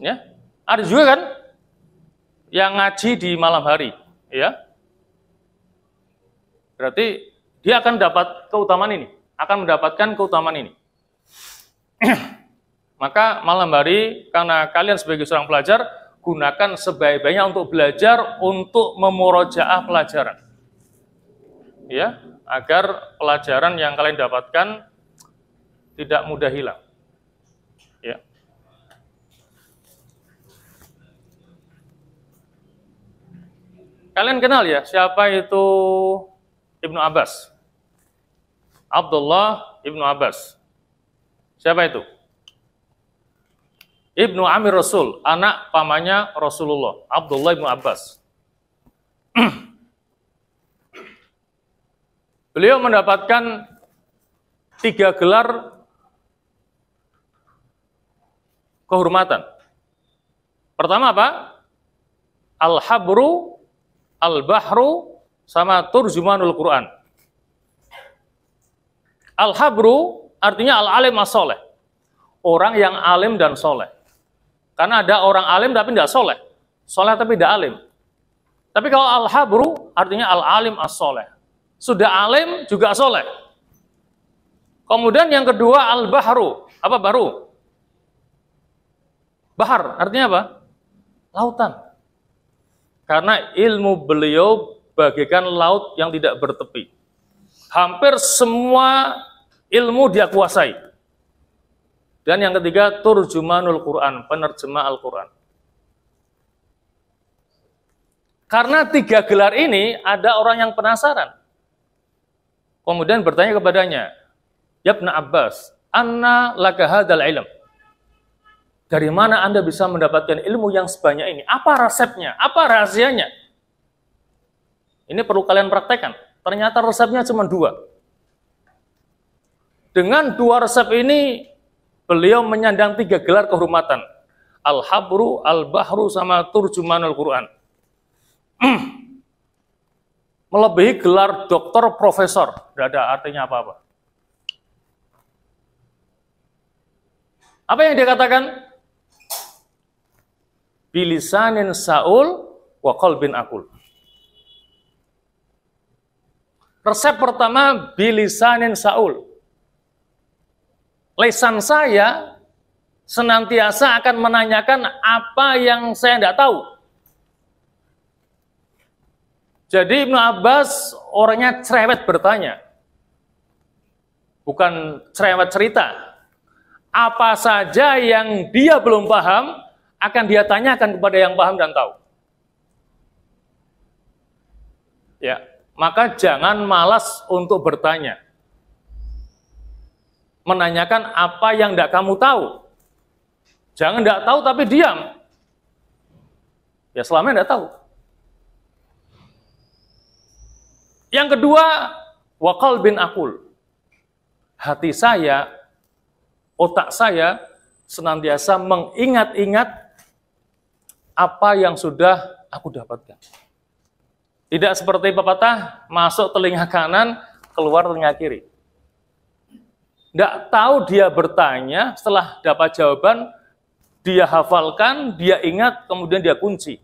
Ya, ada juga kan yang ngaji di malam hari, ya. Berarti dia akan dapat keutamaan ini, akan mendapatkan keutamaan ini. (clears throat) Maka malam hari karena kalian sebagai seorang pelajar gunakan sebaik-baiknya untuk belajar untuk memurojaah pelajaran. Ya, agar pelajaran yang kalian dapatkan tidak mudah hilang. Ya. Kalian kenal ya siapa itu Ibnu Abbas? Abdullah Ibnu Abbas. Siapa itu? Ibnu Amir Rasul, anak pamannya Rasulullah, Abdullah Ibnu Abbas. (clears throat) Beliau mendapatkan tiga gelar kehormatan. Pertama apa? Al-Habru, Al-Bahru, sama Turjumanul Quran. Al-Habru artinya al-alim as-soleh. Orang yang alim dan soleh. Karena ada orang alim tapi tidak soleh. Soleh tapi tidak alim. Tapi kalau al-habru artinya al-alim as-soleh. Sudah alim juga soleh. Kemudian yang kedua al-bahru. Apa baru? Bahar artinya apa? Lautan. Karena ilmu beliau bagaikan laut yang tidak bertepi. Hampir semua ilmu dia kuasai. Dan yang ketiga, turjumanul Quran, penerjemah Al-Quran. Karena tiga gelar ini, ada orang yang penasaran. Kemudian bertanya kepadanya, Yabna Abbas, Anna laka hadal ilm. Dari mana Anda bisa mendapatkan ilmu yang sebanyak ini? Apa resepnya? Apa rahasianya? Ini perlu kalian praktekkan. Ternyata resepnya cuma dua. Dengan dua resep ini, beliau menyandang tiga gelar kehormatan. Al-Habru, Al-Bahru, sama Turjumanul Quran. (clears throat) Melebihi gelar doktor profesor. Tidak ada artinya apa-apa. Apa yang dia katakan? Bilisanin Saul wa qalbin akul. Resep pertama bilisanin Saul. Lesan saya senantiasa akan menanyakan apa yang saya tidak tahu. Jadi Ibnu Abbas orangnya cerewet bertanya. Bukan cerewet cerita. Apa saja yang dia belum paham akan dia tanyakan kepada yang paham dan tahu. Ya, maka jangan malas untuk bertanya. Menanyakan apa yang tidak kamu tahu. Jangan tidak tahu tapi diam. Ya selama tidak tahu. Yang kedua, wakal bin akul. Hati saya, otak saya senantiasa mengingat-ingat apa yang sudah aku dapatkan. Tidak seperti pepatah, masuk telinga kanan, keluar telinga kiri. Tidak tahu dia bertanya, setelah dapat jawaban, dia hafalkan, dia ingat, kemudian dia kunci.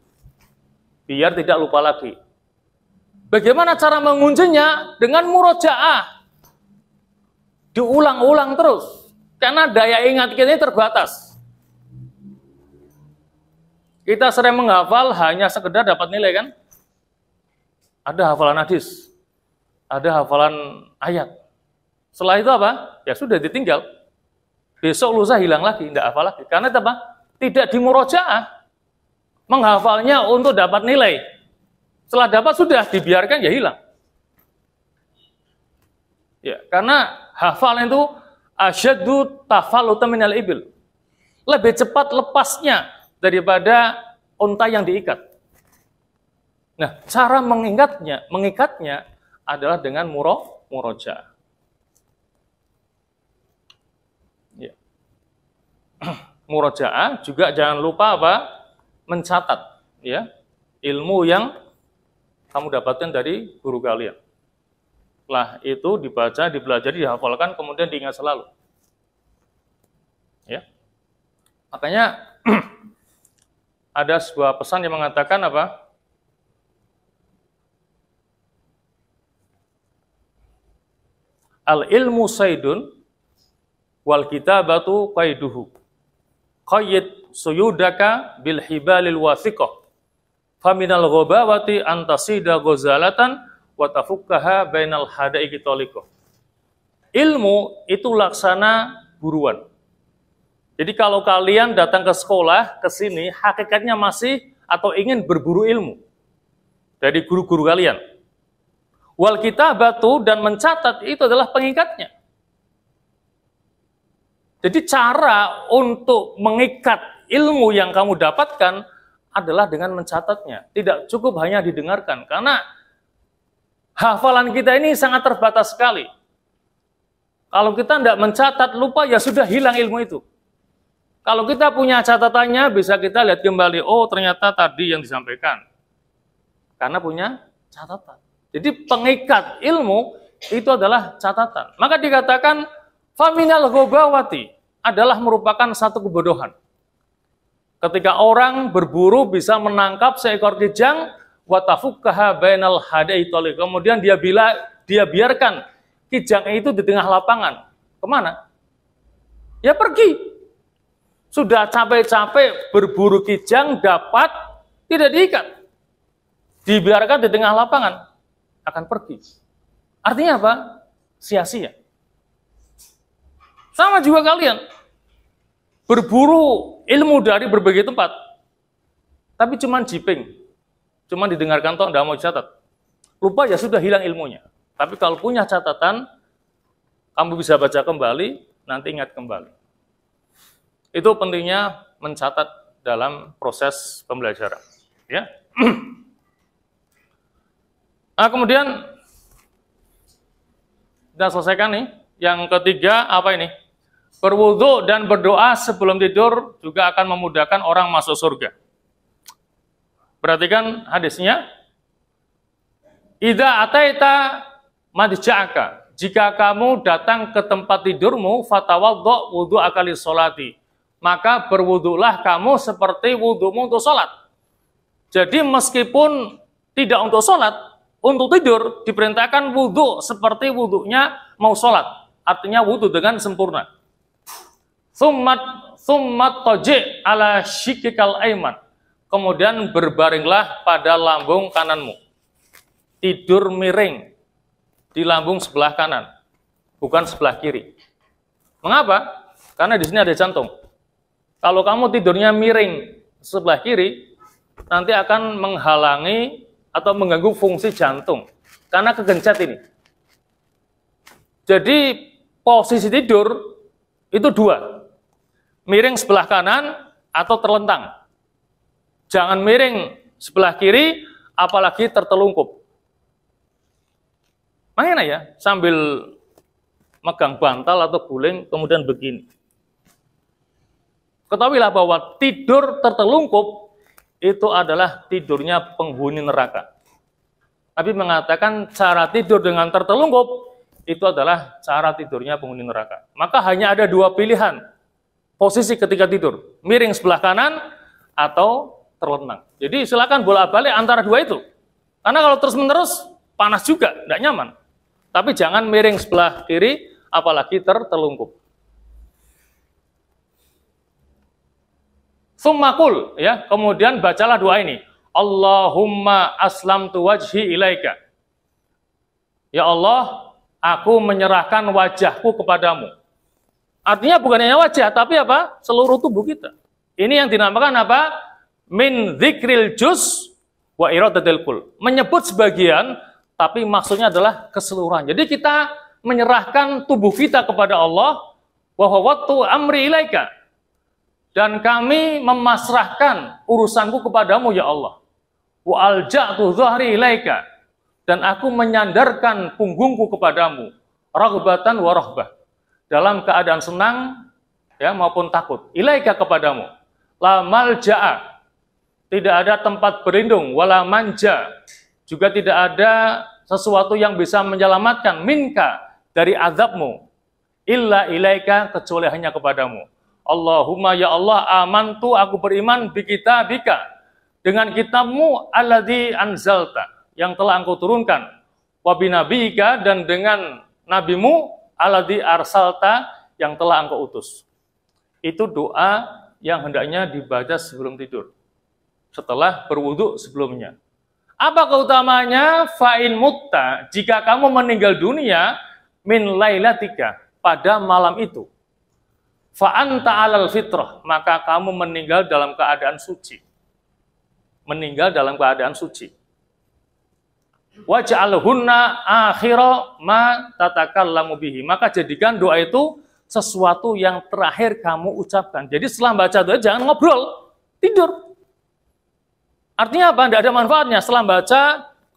Biar tidak lupa lagi. Bagaimana cara menguncinya? Dengan murojaah. Diulang-ulang terus. Karena daya ingat kita ini terbatas. Kita sering menghafal hanya sekedar dapat nilai kan? Ada hafalan hadis, ada hafalan ayat. Setelah itu apa? Ya sudah ditinggal. Besok lusa hilang lagi, tidak hafal lagi. Karena apa? Tidak dimurojaah. Menghafalnya untuk dapat nilai. Setelah dapat sudah dibiarkan ya hilang. Ya, karena hafalan itu asyaddu tafaluta minal ibil. Lebih cepat lepasnya daripada unta yang diikat. Nah, cara mengingatnya, mengikatnya adalah dengan muro, muroja. (clears throat) Murojaah juga jangan lupa apa? Mencatat. ya ilmu yang kamu dapatkan dari guru kalian. Setelah itu dibaca, dipelajari, dihafalkan, kemudian diingat selalu. Ya. Makanya (clears throat) ada sebuah pesan yang mengatakan apa? Al ilmu saidun wal kitabatu qaiduhu. Qayyid suyudaka bil hibalil wathiqah. Faminal ghabawati antasida ghazalatan wa tafukkaha bainal hadaiki toliko. Ilmu itu laksana buruan. Jadi kalau kalian datang ke sekolah, ke sini, hakikatnya masih atau ingin berburu ilmu dari guru-guru kalian. Wal kita batu dan mencatat itu adalah pengikatnya. Jadi cara untuk mengikat ilmu yang kamu dapatkan adalah dengan mencatatnya. Tidak cukup hanya didengarkan. Karena hafalan kita ini sangat terbatas sekali. Kalau kita tidak mencatat, lupa ya sudah hilang ilmu itu. Kalau kita punya catatannya, bisa kita lihat kembali, oh ternyata tadi yang disampaikan. Karena punya catatan. Jadi pengikat ilmu itu adalah catatan. Maka dikatakan, faminal gobawati adalah merupakan satu kebodohan. Ketika orang berburu bisa menangkap seekor kijang, watafukkaha bainal hadaitoli. Kemudian dia bila dia biarkan kijang itu di tengah lapangan. Ke mana? Ya pergi. Sudah capek-capek berburu kijang dapat tidak diikat. Dibiarkan di tengah lapangan akan pergi. Artinya apa? Sia-sia. Sama juga kalian. Berburu ilmu dari berbagai tempat. Tapi cuman jiping, cuma didengarkan toh tidak mau dicatat. Lupa ya sudah hilang ilmunya. Tapi kalau punya catatan, kamu bisa baca kembali, nanti ingat kembali. Itu pentingnya mencatat dalam proses pembelajaran. Ya. (clears throat) Nah, kemudian kita selesaikan nih. Yang ketiga apa ini? Berwudhu dan berdoa sebelum tidur juga akan memudahkan orang masuk surga. Perhatikan hadisnya. Ida ataita madja'aka. Jika kamu datang ke tempat tidurmu, fatawaddo wudu akali solati. Maka berwudulah kamu seperti wudumu untuk sholat. Jadi meskipun tidak untuk sholat, untuk tidur diperintahkan wudhu seperti wudhunya mau sholat. Artinya wudhu dengan sempurna. Summat summat toje ala syikikal aiman kemudian berbaringlah pada lambung kananmu. Tidur miring di lambung sebelah kanan, bukan sebelah kiri. Mengapa? Karena di sini ada jantung. Kalau kamu tidurnya miring sebelah kiri, nanti akan menghalangi atau mengganggu fungsi jantung karena kegencet ini. Jadi posisi tidur itu dua, miring sebelah kanan atau terlentang. Jangan miring sebelah kiri, apalagi tertelungkup. Mana ya, sambil megang bantal atau guling, kemudian begini. Ketahuilah bahwa tidur tertelungkup itu adalah tidurnya penghuni neraka. Tapi mengatakan cara tidur dengan tertelungkup itu adalah cara tidurnya penghuni neraka. Maka hanya ada dua pilihan posisi ketika tidur. Miring sebelah kanan atau terlentang. Jadi silakan bolak-balik antara dua itu. Karena kalau terus-menerus panas juga, tidak nyaman. Tapi jangan miring sebelah kiri, apalagi tertelungkup. Summakul, ya, kemudian bacalah doa ini. Allahumma aslam wajhi ilaika. Ya Allah, aku menyerahkan wajahku kepadamu. Artinya bukan hanya wajah, tapi apa? Seluruh tubuh kita. Ini yang dinamakan apa? min dzikril juz wa iradatil kul. Menyebut sebagian tapi maksudnya adalah keseluruhan. Jadi kita menyerahkan tubuh kita kepada Allah wa waktu amri ilaika. Dan kami memasrahkan urusanku kepadamu ya Allah. Wa alja'tu dhahri ilaika. Dan aku menyandarkan punggungku kepadamu. Ragbatan wa rahbah. Dalam keadaan senang ya maupun takut. Ilaika kepadamu. La malja'a tidak ada tempat berlindung, wala manja, juga tidak ada sesuatu yang bisa menyelamatkan minka dari azabmu, illa ilaika kecuali hanya kepadamu. Allahumma ya Allah amantu aku beriman bi bika dengan kitabmu alladzi anzalta yang telah engkau turunkan wa binabika dan dengan nabimu alladzi arsalta yang telah engkau utus. Itu doa yang hendaknya dibaca sebelum tidur setelah berwudhu sebelumnya. Apa keutamanya? Fa'in mutta, jika kamu meninggal dunia, min lailatika, pada malam itu. Fa'anta alal fitrah, maka kamu meninggal dalam keadaan suci. Meninggal dalam keadaan suci. Waj'alhunna akhira ma tatakallamu bihi. Maka jadikan doa itu sesuatu yang terakhir kamu ucapkan. Jadi setelah baca doa jangan ngobrol, tidur. Artinya apa? Tidak ada manfaatnya. Setelah baca,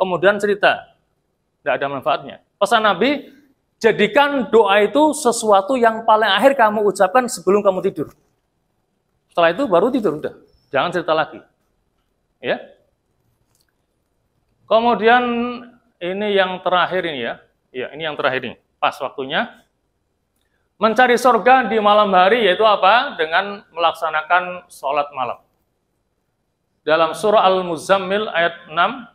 kemudian cerita. Tidak ada manfaatnya. Pesan Nabi, jadikan doa itu sesuatu yang paling akhir kamu ucapkan sebelum kamu tidur. Setelah itu baru tidur, udah. Jangan cerita lagi. Ya. Kemudian ini yang terakhir ini ya. Ya, ini yang terakhir ini. Pas waktunya. Mencari surga di malam hari yaitu apa? Dengan melaksanakan sholat malam. Dalam surah Al-Muzammil ayat 6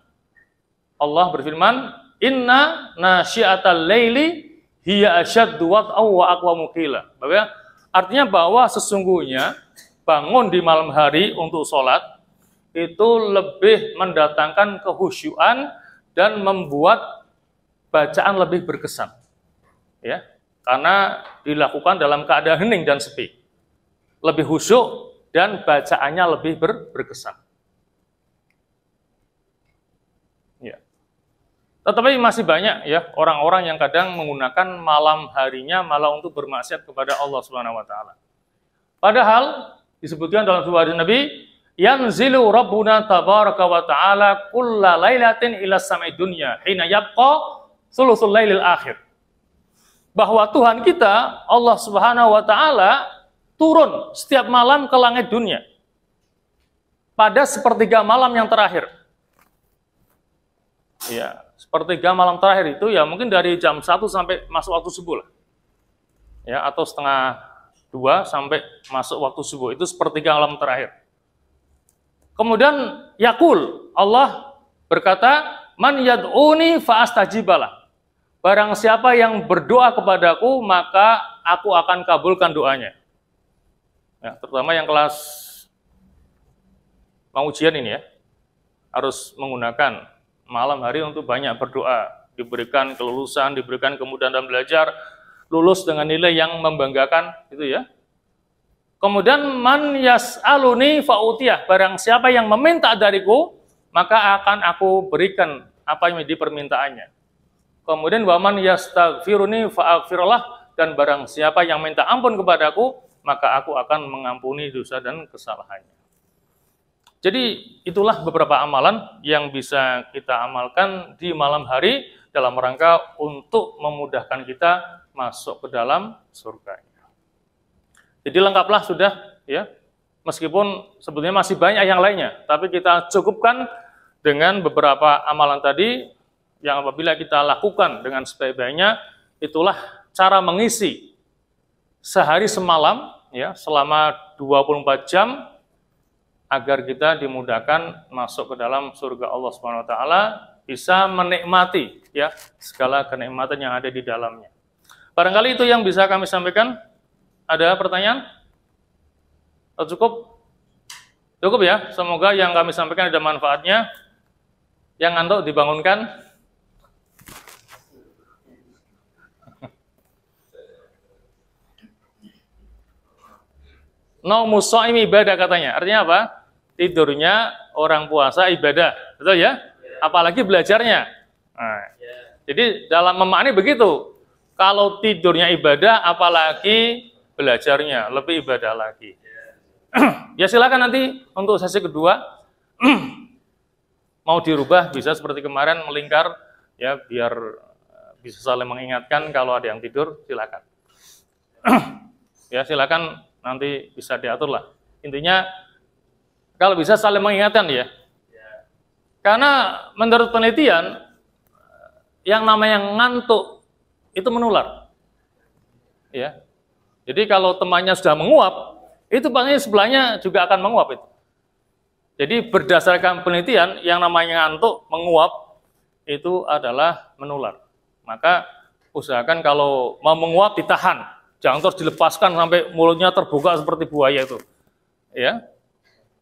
Allah berfirman, "Inna nasyiatal laili hiya wat'aw wa aqwamu qila." Artinya bahwa sesungguhnya bangun di malam hari untuk sholat itu lebih mendatangkan kehusyuan dan membuat bacaan lebih berkesan. Ya, karena dilakukan dalam keadaan hening dan sepi. Lebih khusyuk dan bacaannya lebih ber, berkesan. Tetapi masih banyak ya orang-orang yang kadang menggunakan malam harinya malah untuk bermaksiat kepada Allah Subhanahu wa taala. Padahal disebutkan dalam sebuah Nabi, "Yanzilu Rabbuna tabaraka wa ta'ala kulla lailatin ila samai dunya hina yabqa sulusul lailil akhir." Bahwa Tuhan kita, Allah Subhanahu wa taala turun setiap malam ke langit dunia. Pada sepertiga malam yang terakhir. Ya, sepertiga malam terakhir itu ya mungkin dari jam 1 sampai masuk waktu subuh lah. Ya, atau setengah dua sampai masuk waktu subuh. Itu sepertiga malam terakhir. Kemudian Yakul, Allah berkata, Man yad'uni fa'astajibalah. Barang siapa yang berdoa kepadaku, maka aku akan kabulkan doanya. Ya, terutama yang kelas pengujian ini ya, harus menggunakan malam hari untuk banyak berdoa, diberikan kelulusan, diberikan kemudahan dalam belajar, lulus dengan nilai yang membanggakan, itu ya. Kemudian man yas'aluni fa'utiyah, barang siapa yang meminta dariku, maka akan aku berikan apa yang di permintaannya. Kemudian waman yastaghfiruni fa'aghfirullah dan barang siapa yang minta ampun kepadaku, maka aku akan mengampuni dosa dan kesalahannya. Jadi itulah beberapa amalan yang bisa kita amalkan di malam hari dalam rangka untuk memudahkan kita masuk ke dalam surga. Jadi lengkaplah sudah ya. Meskipun sebetulnya masih banyak yang lainnya, tapi kita cukupkan dengan beberapa amalan tadi yang apabila kita lakukan dengan sebaik-baiknya itulah cara mengisi sehari semalam ya selama 24 jam agar kita dimudahkan masuk ke dalam surga Allah Subhanahu wa taala, bisa menikmati ya segala kenikmatan yang ada di dalamnya. Barangkali itu yang bisa kami sampaikan. Ada pertanyaan? Atau cukup? Cukup ya. Semoga yang kami sampaikan ada manfaatnya. Yang ngantuk dibangunkan. (laughs) No musaimi ibadah katanya. Artinya apa? Tidurnya orang puasa ibadah. Betul ya? Apalagi belajarnya. Nah, jadi dalam memaknai begitu. Kalau tidurnya ibadah, apalagi belajarnya lebih ibadah lagi. ya silakan nanti untuk sesi kedua mau dirubah bisa seperti kemarin melingkar ya biar eh, bisa saling mengingatkan kalau ada yang tidur silakan. ya silakan nanti bisa diatur lah. Intinya Kalau bisa saling mengingatkan ya. Karena menurut penelitian yang namanya ngantuk itu menular. Ya. Jadi kalau temannya sudah menguap, itu pasti sebelahnya juga akan menguap itu. Jadi berdasarkan penelitian yang namanya ngantuk, menguap itu adalah menular. Maka usahakan kalau mau menguap ditahan, jangan terus dilepaskan sampai mulutnya terbuka seperti buaya itu. Ya.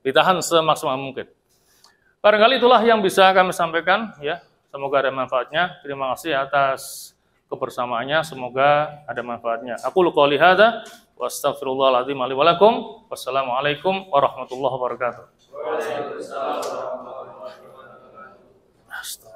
Ditahan semaksimal mungkin. Barangkali itulah yang bisa kami sampaikan ya. Semoga ada manfaatnya. Terima kasih atas kebersamaannya. Semoga ada manfaatnya. Aku luka hadza wa astaghfirullahaladzim li walakum. Wassalamualaikum warahmatullahi wabarakatuh. Waalaikumsalam warahmatullahi wabarakatuh.